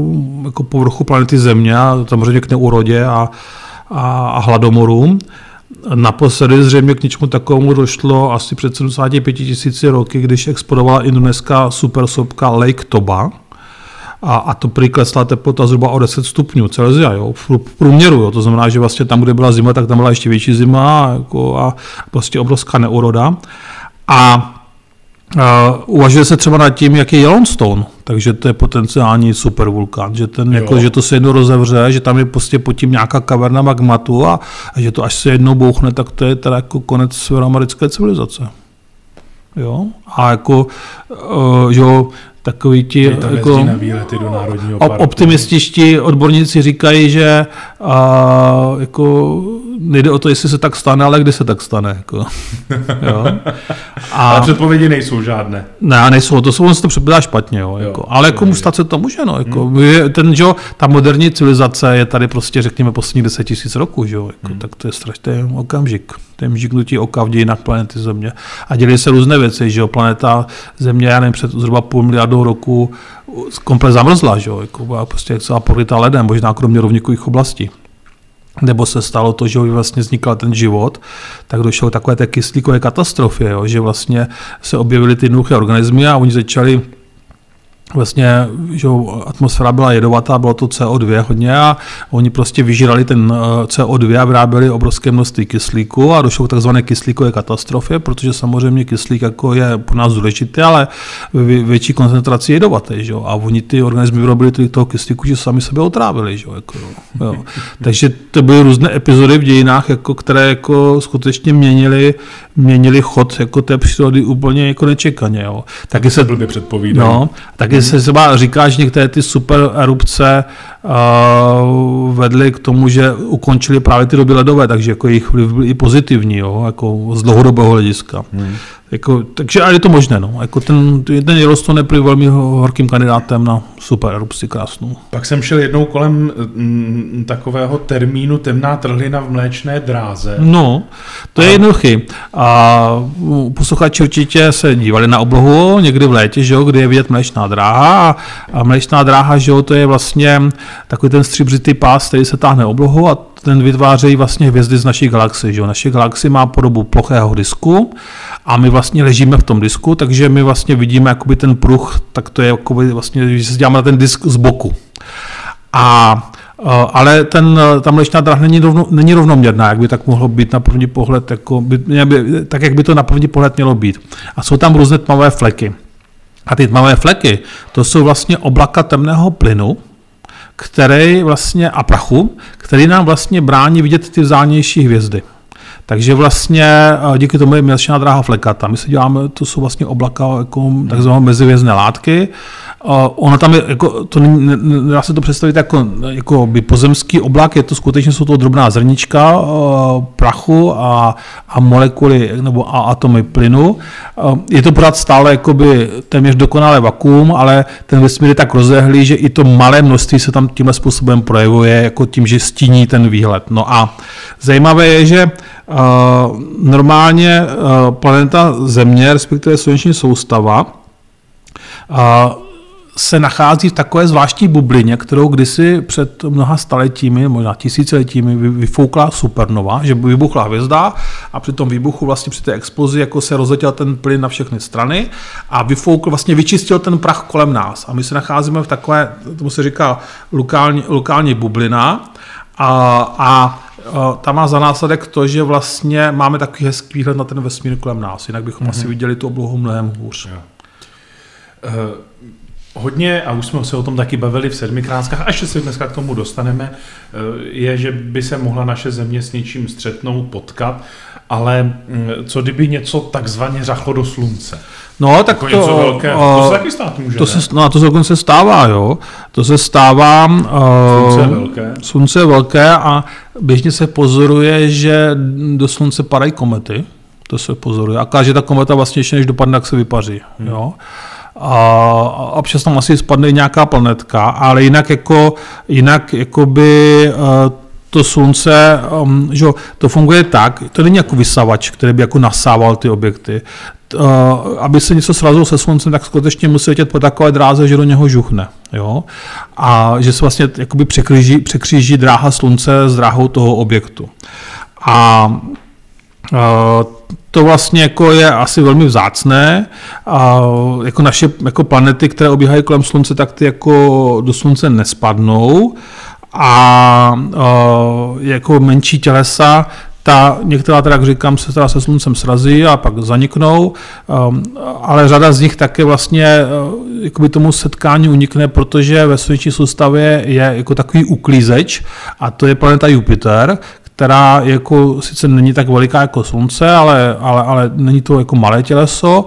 jako povrchu planety Země a samozřejmě k neúrodě a, a, a hladomorům. Naposledy zřejmě k něčemu takovému došlo asi před 75 tisíci roky, když explodovala indonéská supersopka Lake Toba, a, a to prý klesla teplota zhruba o 10 stupňů Celsia, jo, v průměru, jo, to znamená, že vlastně tam, kde byla zima, tak tam byla ještě větší zima a, jako, a prostě obrovská neúroda. A Uh, uvažuje se třeba nad tím, jak je Yellowstone, takže to je potenciální supervulkán, že, ten, jako, že to se jednou rozevře, že tam je prostě pod tím nějaká kaverna magmatu a, a že to až se jednou bouchne, tak to je teda jako konec severoamerické civilizace. Jo? A jako, uh, že takový ti jako, na výlety do národního parku. optimističtí odborníci říkají, že a, jako, nejde o to, jestli se tak stane, ale kdy se tak stane. Jako. jo. A, ale předpovědi nejsou žádné. Ne, nejsou, to jsou, on se to předpovídá špatně. Jo, jo, jako. Ale jako stát se to může. No, jako. Hmm. Ten, že, ta moderní civilizace je tady prostě, řekněme, poslední 10 tisíc roků. Že, jako. hmm. Tak to je strašný okamžik. To je žiknutí oka v dějinách planety Země. A dělí se různé věci, že jo, planeta Země, já nevím, před zhruba půl miliardu roku komplet zamrzla, že jo, jako byla prostě celá pokrytá ledem, možná kromě rovníkových oblastí nebo se stalo to, že vlastně vznikl ten život, tak došlo k takové té kyslíkové katastrofě, jo, že vlastně se objevily ty jednoduché organismy a oni začali vlastně, že atmosféra byla jedovatá, bylo to CO2 hodně a oni prostě vyžírali ten eh, CO2 a vyráběli obrovské množství kyslíku a došlo k takzvané kyslíkové katastrofě, protože samozřejmě kyslík jako je pro nás důležitý, ale větší koncentraci jedovaté, že a oni ty organismy vyrobili tolik toho kyslíku, že sami sebe otrávili, že jako, jo. Takže to byly různé epizody v dějinách, jako, které jako skutečně měnily, měnili chod jako té přírody úplně jako nečekaně. Jo. Taky se blbě předpovídají. No, taky taky se třeba říká, že některé ty super erupce vedly k tomu, že ukončili právě ty doby ledové, takže jako jejich vliv byl i pozitivní, jo, jako z dlouhodobého hlediska. Hmm. Jako, takže ale je to možné. No. Jako ten, ten Yellowstone je velmi horkým kandidátem na super erupci krásnou. Pak jsem šel jednou kolem m, mm, takového termínu temná trhlina v mléčné dráze. No, to je a... jednoduchý. A posluchači určitě se dívali na oblohu někdy v létě, že jo, kdy je vidět mléčná dráha. A mléčná dráha, že jo, to je vlastně takový ten stříbřitý pás, který se táhne oblohu a ten vytvářejí vlastně hvězdy z naší galaxie. Že jo? Naše galaxie má podobu plochého disku a my vlastně ležíme v tom disku, takže my vlastně vidíme jakoby ten pruh, tak to je jakoby vlastně, že se děláme na ten disk z boku. A ale ten, ta mlečná dráha není, rovno, není rovnoměrná, jak by tak mohlo být na první pohled, jako by, tak jak by to na první pohled mělo být. A jsou tam různé tmavé fleky. A ty tmavé fleky, to jsou vlastně oblaka temného plynu, který vlastně, a prachu, který nám vlastně brání vidět ty vzdálenější hvězdy. Takže vlastně eh, díky tomu je měsíčná dráha flekata. My se děláme, to jsou vlastně oblaka jako takzvané mezivězné látky, ono tam je, jako, to není, dá se to představit jako, jako by pozemský oblak, je to skutečně jsou to drobná zrnička uh, prachu a, a molekuly nebo a atomy plynu. Je to pořád stále jakoby téměř dokonalé vakuum, ale ten vesmír je tak rozehlý, že i to malé množství se tam tímhle způsobem projevuje, jako tím, že stíní ten výhled. No a zajímavé je, že normálně planeta Země, respektive sluneční soustava, se nachází v takové zvláštní bublině, kterou kdysi před mnoha staletími, možná tisíciletími, vyfoukla supernova, že vybuchla hvězda a při tom výbuchu, vlastně při té explozi, jako se rozletěl ten plyn na všechny strany a vyfoukl, vlastně vyčistil ten prach kolem nás. A my se nacházíme v takové, tomu se říká lokální, lokální bublina a, a ta má za následek to, že vlastně máme takový hezký výhled na ten vesmír kolem nás, jinak bychom mm-hmm. asi viděli tu oblohu mnohem hůř. Yeah. Uh, hodně, a už jsme se o tom taky bavili v sedmikrátkách, až se dneska k tomu dostaneme, eh, je, že by se mohla naše země s něčím střetnout, potkat, ale mm, co kdyby něco takzvaně řachlo do slunce? No, tak jako to, něco velkého. to se taky stát může, to se, no, to se dokonce stává, jo. To se stává... Slunce je velké. Slunce je velké a běžně se pozoruje, že do slunce padají komety. To se pozoruje. A že ta kometa vlastně ještě než dopadne, tak se vypaří. Hmm. Jo a občas tam asi spadne nějaká planetka, ale jinak jako, jinak jakoby eh, to slunce, um, že to funguje tak, to není jako vysavač, který by jako nasával ty objekty. Uh, aby se něco srazilo se sluncem, tak skutečně musí letět po takové dráze, že do něho žuchne. Jo? A že se vlastně jakoby překříží, překříží dráha slunce s dráhou toho objektu. A uh, to vlastně jako je asi velmi vzácné. A jako naše jako planety, které obíhají kolem Slunce, tak ty jako do Slunce nespadnou. A uh, jako menší tělesa, ta, některá teda, jak říkám, se teda se sluncem srazí a pak zaniknou, um, ale řada z nich také vlastně uh, jakoby tomu setkání unikne, protože ve sluneční soustavě je jako takový uklízeč a to je planeta Jupiter, která jako sice není tak veliká jako Slunce, ale, ale, ale není to jako malé těleso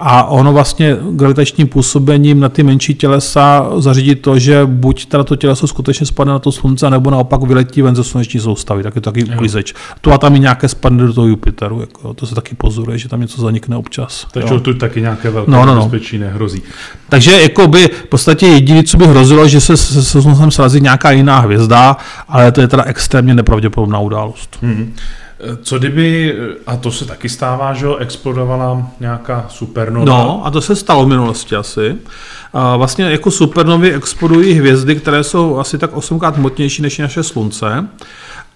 a ono vlastně gravitačním působením na ty menší tělesa zařídí to, že buď teda to těleso skutečně spadne na to slunce, nebo naopak vyletí ven ze sluneční soustavy, tak je to taky uklízeč. Tu a tam i nějaké spadne do toho Jupiteru, jako, to se taky pozoruje, že tam něco zanikne občas. Takže tu taky nějaké velké no, no, no. nebezpečí nehrozí. Takže jako by v podstatě jediné, co by hrozilo, že se se, se sluncem srazí nějaká jiná hvězda, ale to je teda extrémně nepravděpodobná událost. Mm-hmm. Co kdyby, a to se taky stává, že explodovala nějaká supernova? No, a to se stalo v minulosti asi. A vlastně jako supernovy explodují hvězdy, které jsou asi tak osmkrát hmotnější než naše slunce.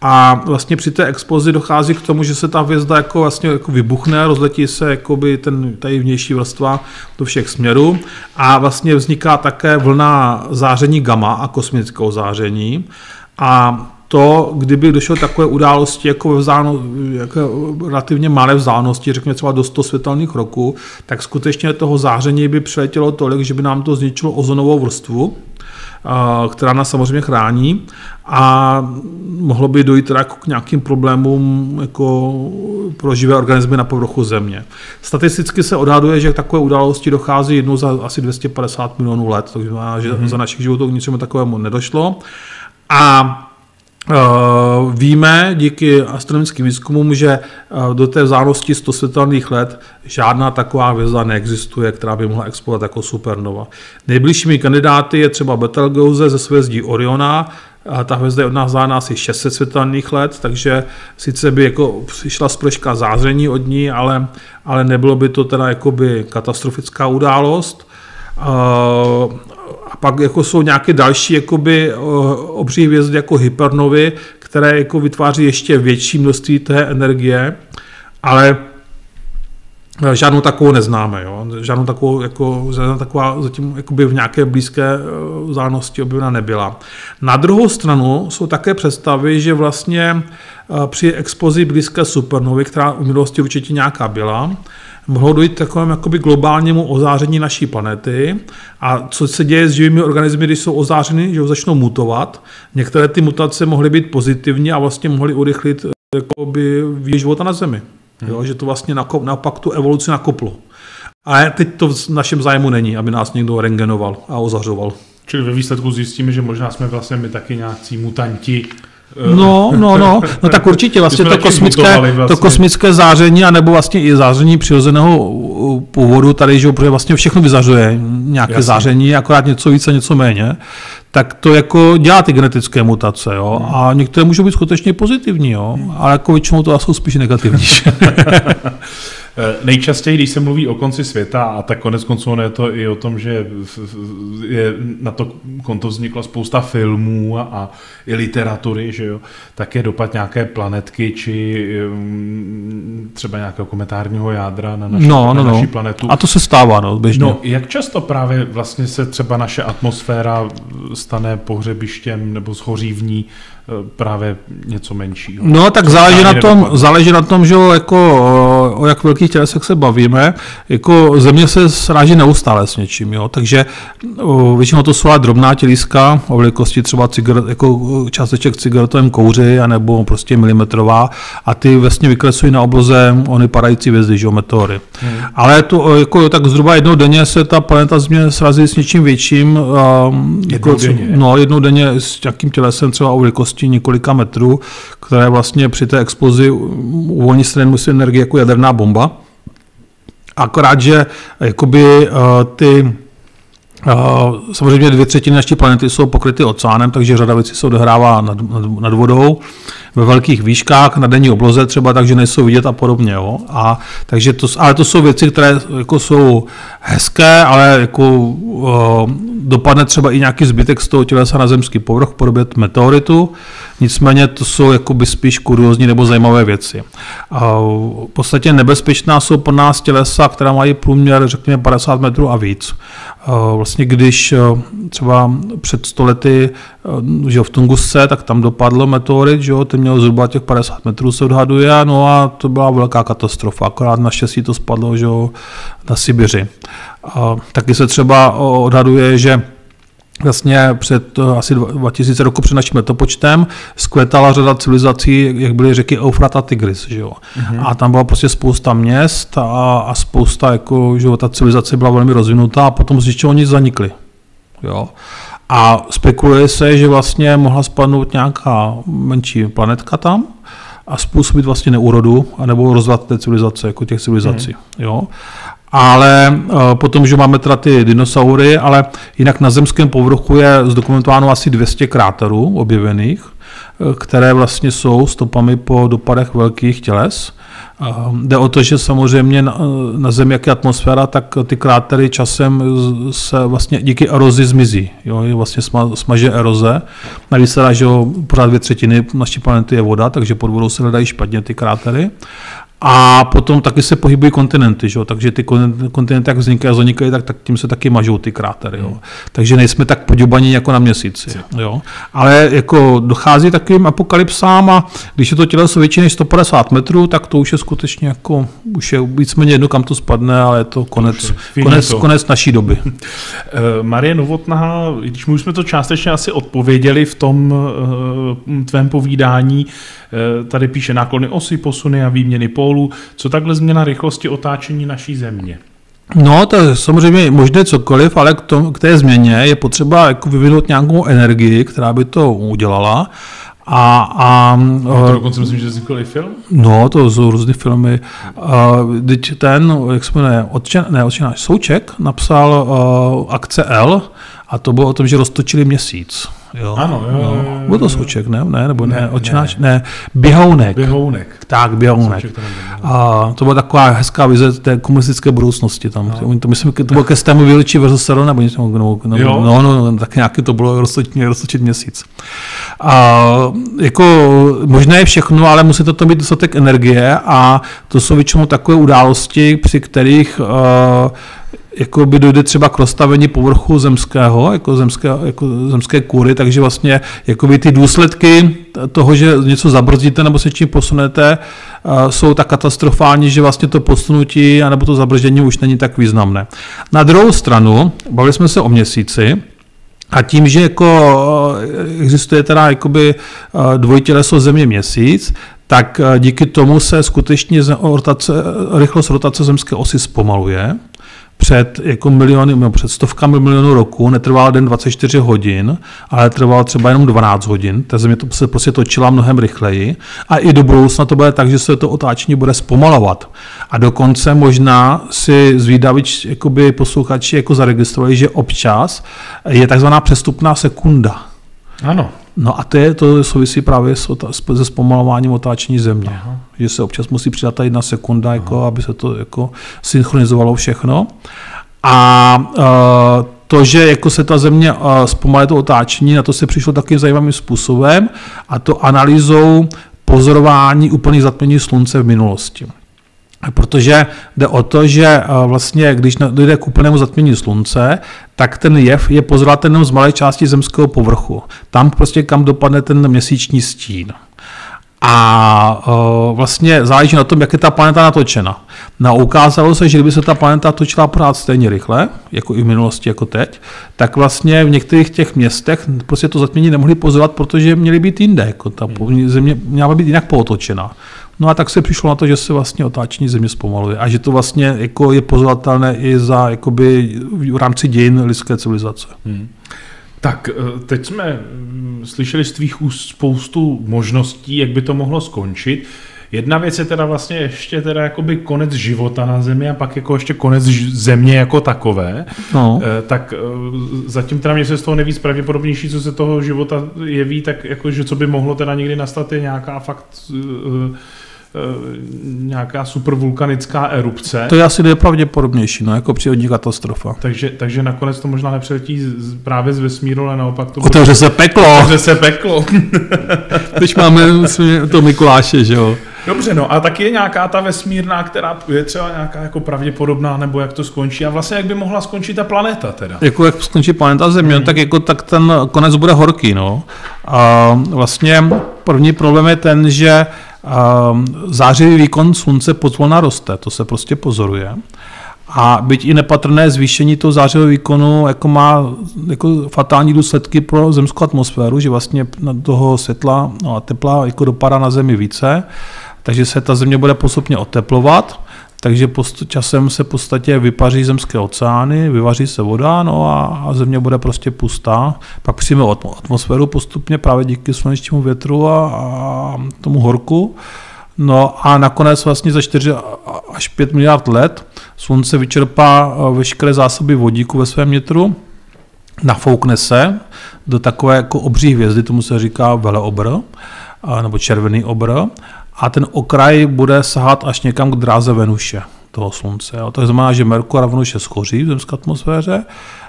A vlastně při té explozi dochází k tomu, že se ta hvězda jako vlastně jako vybuchne, rozletí se jakoby ten, tady vnější vrstva do všech směrů a vlastně vzniká také vlna záření gamma a kosmického záření. A to, kdyby došlo takové události jako, vzdáno, jako relativně malé vzdálenosti, řekněme třeba do 100 světelných roků, tak skutečně toho záření by přiletělo tolik, že by nám to zničilo ozonovou vrstvu, která nás samozřejmě chrání a mohlo by dojít teda jako k nějakým problémům jako pro živé organismy na povrchu země. Statisticky se odhaduje, že k takové události dochází jednou za asi 250 milionů let, takže že mm-hmm. za našich životů k ničemu takovému nedošlo. A Eh, víme díky astronomickým výzkumům, že eh, do té vzdálenosti 100 světelných let žádná taková hvězda neexistuje, která by mohla explodovat jako supernova. Nejbližšími kandidáty je třeba Betelgeuse ze svězdí Oriona, a ta hvězda je od nás vzdálená asi 600 světelných let, takže sice by jako přišla sprška záření od ní, ale, ale nebylo by to teda jakoby katastrofická událost. Pak jako jsou nějaké další jakoby, obří hvězdy jako hypernovy, které jako vytváří ještě větší množství té energie, ale e, žádnou takovou neznáme. Jo? Žádnou takovou, jako, žádná taková zatím jakoby v nějaké blízké e, vzdálenosti objevena nebyla. Na druhou stranu jsou také představy, že vlastně při expozi blízké supernovy, která v minulosti určitě nějaká byla, mohlo dojít k takovému jakoby globálnímu ozáření naší planety. A co se děje s živými organismy, když jsou ozářeny, že ho začnou mutovat. Některé ty mutace mohly být pozitivní a vlastně mohly urychlit jakoby, vývoj života na Zemi. Hmm. Jo, že to vlastně naopak tu evoluci nakoplo. Ale teď to v našem zájmu není, aby nás někdo rengenoval a ozařoval. Čili ve výsledku zjistíme, že možná jsme vlastně my taky nějací mutanti, No, no, no, no tak určitě vlastně to kosmické, vlastně. to kosmické záření, anebo vlastně i záření přirozeného původu tady, že protože vlastně všechno vyzařuje nějaké Jasně. záření, akorát něco více, něco méně, tak to jako dělá ty genetické mutace, jo, hmm. a některé můžou být skutečně pozitivní, jo, ale jako většinou to jsou spíš negativní. Eh, nejčastěji, když se mluví o konci světa, a tak konec konců je to i o tom, že je, na to konto vznikla spousta filmů a, a i literatury, že jo, tak je dopad nějaké planetky, či um, třeba nějakého komentárního jádra na naši, no, no, na no. naši planetu. A to se stává, no, běžně. No, jak často právě vlastně se třeba naše atmosféra stane pohřebištěm nebo schoří v ní právě něco menšího. No, tak záleží na, tom, záleží na tom, že jako, o jak velkých tělesech se bavíme. Jako země se sráží neustále s něčím, jo? takže o, většinou to jsou drobná těliska o velikosti třeba cigaret, jako částeček cigaretovém kouři, anebo prostě milimetrová a ty vlastně vykresují na obloze ony padající vězdy, že meteory. Hmm. Ale to jako, tak zhruba jednou denně se ta planeta země srazí s něčím větším. Um, jednou jako, denně? No, jednou denně s nějakým tělesem třeba o velikosti několika metrů, které vlastně při té explozi uvolní stejnou energie jako jaderná bomba. Akorát, že jakoby uh, ty Samozřejmě dvě třetiny naší planety jsou pokryty oceánem, takže řada věcí se odehrává nad, nad, nad vodou ve velkých výškách, na denní obloze třeba, takže nejsou vidět a podobně. Jo? A, takže to, ale to jsou věci, které jako jsou hezké, ale jako uh, dopadne třeba i nějaký zbytek z toho tělesa na zemský povrch v podobě meteoritu. Nicméně to jsou jakoby spíš kuriozní nebo zajímavé věci. Uh, v podstatě nebezpečná jsou pro nás tělesa, která mají průměr, řekněme, 50 metrů a víc. Vlastně když uh, třeba před stolety že v Tungusce, tak tam dopadl meteorit, že jo, ten měl zhruba těch 50 metrů se odhaduje, no a to byla velká katastrofa, akorát naštěstí to spadlo, že jo, na Sibiři. A taky se třeba odhaduje, že Vlastně před eh, asi 2000 roku před naším letopočtem zkvětala řada civilizací, jak byly řeky Eufrat a Tigris. Že jo? Mm-hmm. A tam byla prostě spousta měst a, a spousta, jako, že jo, ta civilizace byla velmi rozvinutá a potom z oni zanikly. Jo? A spekuluje se, že vlastně mohla spadnout nějaká menší planetka tam a způsobit vlastně neúrodu, anebo rozvat té civilizace, jako těch civilizací. Mm. Jo? Ale uh, potom, že máme teda ty dinosaury, ale jinak na zemském povrchu je zdokumentováno asi 200 kráterů objevených, eh, které vlastně jsou stopami po dopadech velkých těles. Jde o to, že samozřejmě na, na Zemi, jak je atmosféra, tak ty krátery časem se vlastně díky erozi zmizí. Jo, vlastně sma, smaže eroze. Navíc se že pořád dvě třetiny naší planety je voda, takže pod vodou se hledají špatně ty krátery. A potom taky se pohybují kontinenty, že? takže ty kontinenty, jak vznikají a zanikají, tak, tak tím se taky mažou ty krátery. Jo? Takže nejsme tak poděbaní jako na měsíci. Jo? Ale jako dochází takovým apokalypsám a když je to těleso větší než 150 metrů, tak to už je skutečně jako, už je víceméně jedno, kam to spadne, ale je to konec, konec, to. konec naší doby. Eh, Marie Novotná, když my už jsme to částečně asi odpověděli v tom uh, tvém povídání, tady píše náklony osy, posuny a výměny pól, pólů. Co takhle změna rychlosti otáčení naší země? No, to je samozřejmě možné cokoliv, ale k, tom, k té změně je potřeba jako vyvinout nějakou energii, která by to udělala. A, a, a to dokonce myslím, že vznikl i film? No, to jsou různé filmy. teď ten, jak se jmenuje, odčen, ne, odčenáš, Souček napsal uh, Akce L a to bylo o tom, že roztočili měsíc. Jo, ano, jo, jo, jo, Byl to Souček, ne? Ne, nebo ne, ne, ne. ne. Běhounek. Běhounek. Tak, Běhounek. A to byla taková hezká vize té komunistické budoucnosti tam. No. To myslím, to bylo ke stému Viliči versus Sero, nebo něco, no, no, no, no, no, tak nějaký to bylo roztočit, roztočit měsíc. A, jako možné je všechno, ale musí to to být dostatek energie a to jsou většinou takové události, při kterých uh, jako by dojde třeba k rozstavení povrchu zemského, jako zemské, jako zemské kůry, takže vlastně jako by ty důsledky toho, že něco zabrzdíte nebo se čím posunete, jsou tak katastrofální, že vlastně to posunutí nebo to zabrždění už není tak významné. Na druhou stranu, bavili jsme se o měsíci, a tím, že jako existuje teda jakoby dvojtěleso země měsíc, tak díky tomu se skutečně rotace, rychlost rotace zemské osy zpomaluje před jako miliony, no, před stovkami milionů roků netrval den 24 hodin, ale trval třeba jenom 12 hodin. Ta země to se prostě točila mnohem rychleji a i do budoucna to bude tak, že se to otáčení bude zpomalovat. A dokonce možná si zvídavič, jakoby posluchači jako zaregistrovali, že občas je takzvaná přestupná sekunda. Ano. No a to, je, to souvisí právě s, se zpomalováním otáčení země. Aha. Že se občas musí přidat ta jedna sekunda, jako, aby se to jako synchronizovalo všechno. A uh, to, že jako se ta země uh, zpomaluje to otáčení, na to se přišlo takým zajímavým způsobem a to analýzou pozorování úplných zatmění slunce v minulosti. Protože jde o to, že eh, vlastně, když dojde k úplnému zatmění slunce, tak ten jev je pozorovatelný z malé části zemského povrchu. Tam prostě, kam dopadne ten měsíční stín. A uh, vlastně záleží na tom, jak je ta planeta natočena. No, ukázalo se, že kdyby se ta planeta točila pořád stejně rychle, jako i v minulosti, jako teď, tak vlastně v některých těch městech prostě to zatmění nemohli pozorovat, protože měly být jinde. Jako ta hmm. země měla být jinak pootočena. No a tak se přišlo na to, že se vlastně otáčení země zpomaluje a že to vlastně jako je pozorovatelné i za jakoby v rámci dějin lidské civilizace. Hmm. Tak eh, teď jsme mm, slyšeli z tvých úst spoustu možností, jak by to mohlo skončit. Jedna věc je teda vlastně ještě teda jakoby konec života na Zemi a pak jako ještě konec země jako takové. No. E, tak e, zatím teda mě se z toho nejvíc pravděpodobnější, co se toho života jeví, tak jako, že co by mohlo teda někdy nastat je nějaká fakt Eh, nějaká supervulkanická erupce. To je asi nejpravděpodobnější, no, jako přírodní katastrofa. Takže, takže nakonec to možná nepřiletí z, právě z vesmíru, ale naopak to... Otevře se peklo! Otevře se peklo! Teď máme to Mikuláše, že jo? Dobře, no a taky je nějaká ta vesmírná, která je třeba nějaká jako pravděpodobná, nebo jak to skončí a vlastně jak by mohla skončit ta planeta teda. Jako jak skončí planeta Země, hmm. tak jako tak ten konec bude horký, no. A vlastně první problém je ten, že zářivý výkon slunce pozvolna roste, to se prostě pozoruje. A byť i nepatrné zvýšení toho zářivého výkonu jako má jako fatální důsledky pro zemskou atmosféru, že vlastně toho světla no a tepla jako dopadá na Zemi více, takže se ta Země bude postupně oteplovat takže post, časem se v podstatě vypaří zemské oceány, vyvaří se voda no a, a země bude prostě pustá. Pak přijme atmosféru postupně právě díky slunečnímu větru a, a tomu horku. No a nakonec vlastně za 4 až 5 miliard let slunce vyčerpá eh, veškeré zásoby vodíku ve svém nitru, nafoukne se do takové jako obří hvězdy, tomu se říká veleobr, nebo červený obr a ten okraj bude sahat až někam k dráze Venuše toho slunce. Jo. To znamená, že Merkur a Venuše schoří v zemské atmosféře,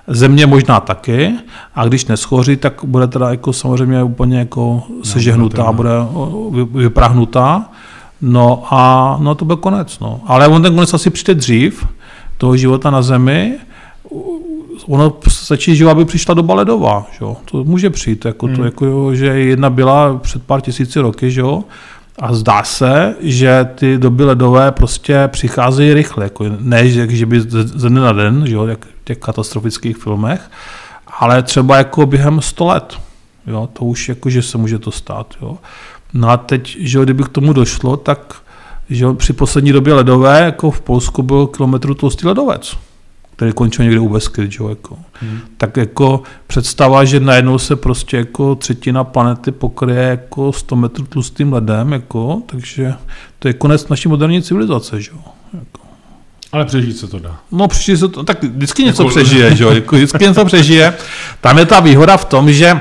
Země možná taky, a když neschoří, tak bude teda jako samozřejmě úplně jako sežehnutá, bude vyprahnutá. No a no to bude konec. No. Ale on ten konec asi přijde dřív toho života na Zemi, ono stačí, že aby přišla doba ledová, že? to může přijít, jako hmm. to, jako, že jedna byla před pár tisíci roky, že? A zdá se, že ty doby ledové prostě přicházejí rychle, jako ne, že by ze dne na den, že jo, jak v těch katastrofických filmech, ale třeba jako během 100 let. Jo, to už jako, že se může to stát. Jo. No a teď, že kdyby k tomu došlo, tak že při poslední době ledové, jako v Polsku byl kilometru tlustý ledovec který končil někde u Beskyt, že jako. Hmm. Tak jako představa, že najednou se prostě jako třetina planety pokryje jako 100 metrů tlustým ledem, jako, takže to je konec naší moderní civilizace, že jako. Ale přežít se to dá. No přežít se to, tak vždycky něco jako... přežije, že jo, jako vždycky něco přežije. Tam je ta výhoda v tom, že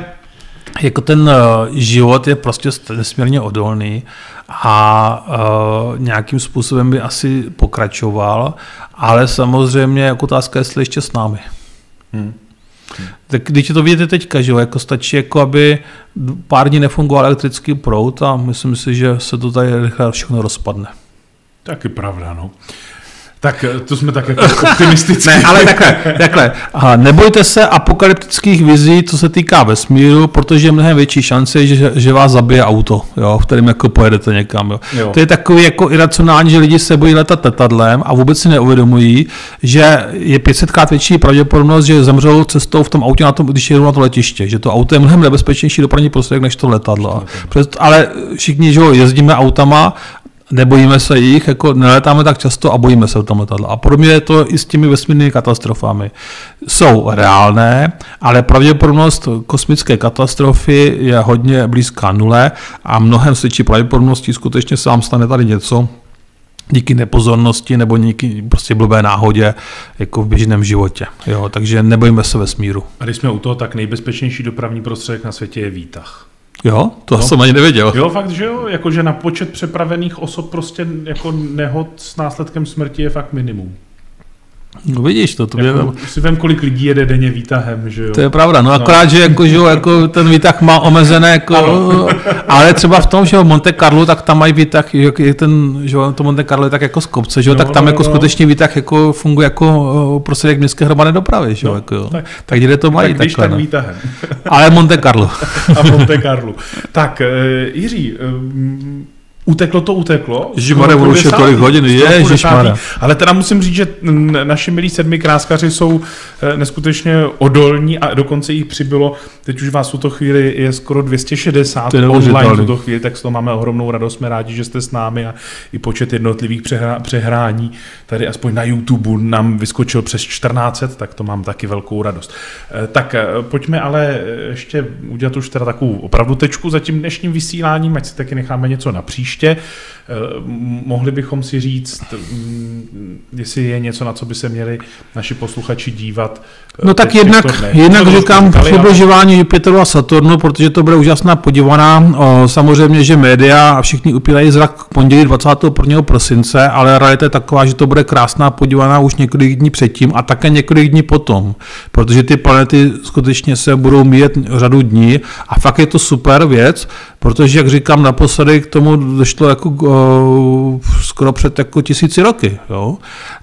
jako ten eh, život je prostě nesmírně odolný a uh, nějakým způsobem by asi pokračoval, ale samozřejmě jako otázka, jestli ještě s námi. Hmm. Hmm. Tak když to vidíte teďka, že jo, jako stačí, jako aby pár dní nefungoval elektrický proud a myslím si, že se to tady rychle všechno rozpadne. Taky pravda, no. Tak eh, to jsme tak jako optimisticky. ne, ale takhle, takhle. A nebojte se apokalyptických vizí, co se týká vesmíru, protože je mnohem větší šance, že, že vás zabije auto, jo, v kterém jako pojedete někam. Jo. Jo. To je takový jako iracionální, že lidi se bojí letat letadlem a vůbec si neuvědomují, že je 500krát větší pravděpodobnost, že zemřou cestou v tom autě, na tom, když jedou na to letiště. Že to auto je mnohem nebezpečnější dopravní prostředek než to letadlo. Ale všichni, že jo, jezdíme autama nebojíme se jich, jako neletáme tak často a bojíme se tam letadla. A podobně je to i s těmi vesmírnými katastrofami. Jsou reálné, ale pravděpodobnost kosmické katastrofy je hodně blízká nule a mnohem svědčí pravděpodobností skutečně se vám stane tady něco, díky nepozornosti nebo díky prostě blbé náhodě jako v běžném životě. Jo, takže nebojíme se vesmíru. A když jsme u toho, tak nejbezpečnější dopravní prostředek na světě je výtah. Jo, to no. jsem ani nevěděl. Jo, fakt, že jo, jakože na počet přepravených osob prostě jako nehod s následkem smrti je fakt minimum. No vidíš to, to Jako, jako, si vem, kolik lidí jede denně výtahem, že jo? to je pravda, no akorát, že, jako, že jo, jako ten výtah má omezené, jako, ale třeba v tom, že jo, Monte Carlo, tak tam mají výtah, že je ten, že jo, to Monte Carlo je tak jako z kopce, že jo, No, tak tam no, jako no. skutečně výtah jako funguje jako eh, prostředek městské hromadné dopravy, že jo, No, jako, jo. tak- tak kde to mají tak když takhle, tak no. výtahem. Ale Monte Carlo. a Monte Carlo. Tak, eh, Jiří, eh, uteklo to, uteklo. Ono půl už je tolik hodin, desátý. Ale teda musím říct, že naši milí sedmi kráskaři jsou eh, neskutečně odolní a dokonce jich přibylo, teď už vás v tuto chvíli je skoro 260 To je online v tuto chvíli, tak z toho máme ohromnou radost, jsme rádi, že jste s námi a i počet jednotlivých přehrá, přehrání tady aspoň na YouTube nám vyskočil přes 1400, tak to mám taky velkou radost. Eh, Tak eh, pojďme ale ještě udělat už teda takovou opravdu tečku za tím dnešním vysíláním, ať si taky necháme něco na příště. Eh, m- Mohli bychom si říct, mm, jestli je něco, na co by se měli naši posluchači dívat. eh, No tak jednak, jednak říkám přibližování Jupiteru a Saturnu, protože to bude úžasná podívaná. Samozřejmě, že média a všichni upírají zrak k pondělí 21. prosince, ale realita je taková, že to bude krásná podívaná už několik dní předtím a také několik dní potom, protože ty planety skutečně se budou míjet řadu dní a fakt je to super věc, protože, jak říkám, naposledy k tomu došlo jako o, skoro před jako tisíci roky. Jo?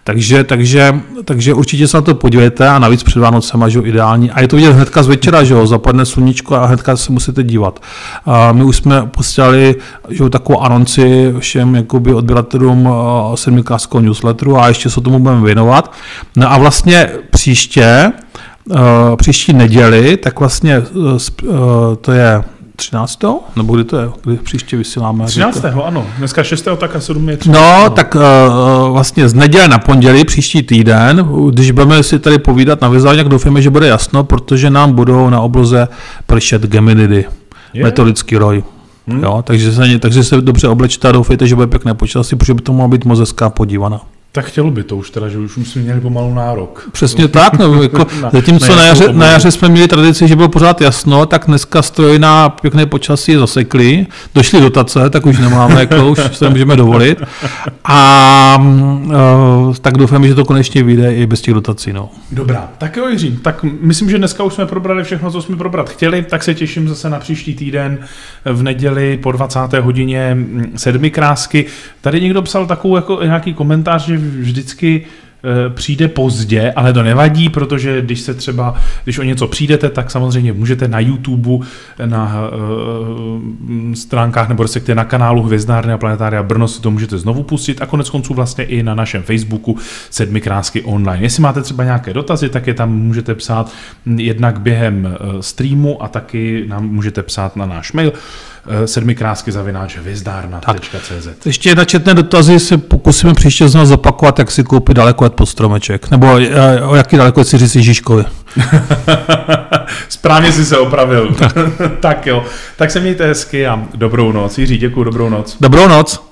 Takže, takže, takže určitě se na to podívejte a navíc před Vánocema, že ideální. A je to vidět hnedka z večera, že jo, zapadne sluníčko a hnedka se musíte dívat. A my už jsme posílali že jo, takovou anonci všem jakoby odběratelům uh, sedmiklářského newsletteru a ještě se tomu budeme věnovat. No a vlastně příště, uh, příští neděli, tak vlastně uh, uh, to je 13. nebo kdy to je, kdy příště vysíláme? 13. ano, dneska 6. tak a 7 je 13. No, tak uh, vlastně z neděle na pondělí příští týden, když budeme si tady povídat na vyzvání, jak doufáme, že bude jasno, protože nám budou na obloze pršet geminidy, Je? metodický roj. Hmm. Jo, takže, se, takže se dobře oblečte a doufejte, že bude pěkné počasí, protože by to mohla být moc hezká podívaná. Tak chtělo by to už teda, že už jsme měli pomalu nárok. Přesně tak, no, jako, Na- zatímco na jaře, na jaře jsme měli tradici, že bylo pořád jasno, tak dneska stroj na pěkné počasí zasekli, došly dotace, tak už nemáme, jako, už se můžeme dovolit. A uh, tak doufám, že to konečně vyjde i bez těch dotací. No. Dobrá, tak jo Jiří, tak myslím, že dneska už jsme probrali všechno, co jsme probrat chtěli, tak se těším zase na příští týden v neděli po 20. hodině mm, sedmi krásky. Tady někdo psal takovou jako nějaký komentář, že vždycky eh, přijde pozdě, ale to nevadí, protože když se třeba, když o něco přijdete, tak samozřejmě můžete na YouTube, na uh, stránkách nebo respektive na kanálu Hvězdárny a Planetária Brno si to můžete znovu pustit a konec konců vlastně i na našem Facebooku Sedmi krásky online. Jestli máte třeba nějaké dotazy, tak je tam můžete psát jednak během eh, streamu a taky nám můžete psát na náš mail sedmikrásky zavináč hvězdárna.cz Ještě jedna četné dotazy se pokusíme příště znovu zopakovat, jak si koupit dalekojet pod stromeček, nebo eh, o jaký dalekojet si říct Ježíškovi. Správně si se opravil. tak jo, tak se mějte hezky a dobrou noc. Jiří, děkuji, dobrou noc. Dobrou noc.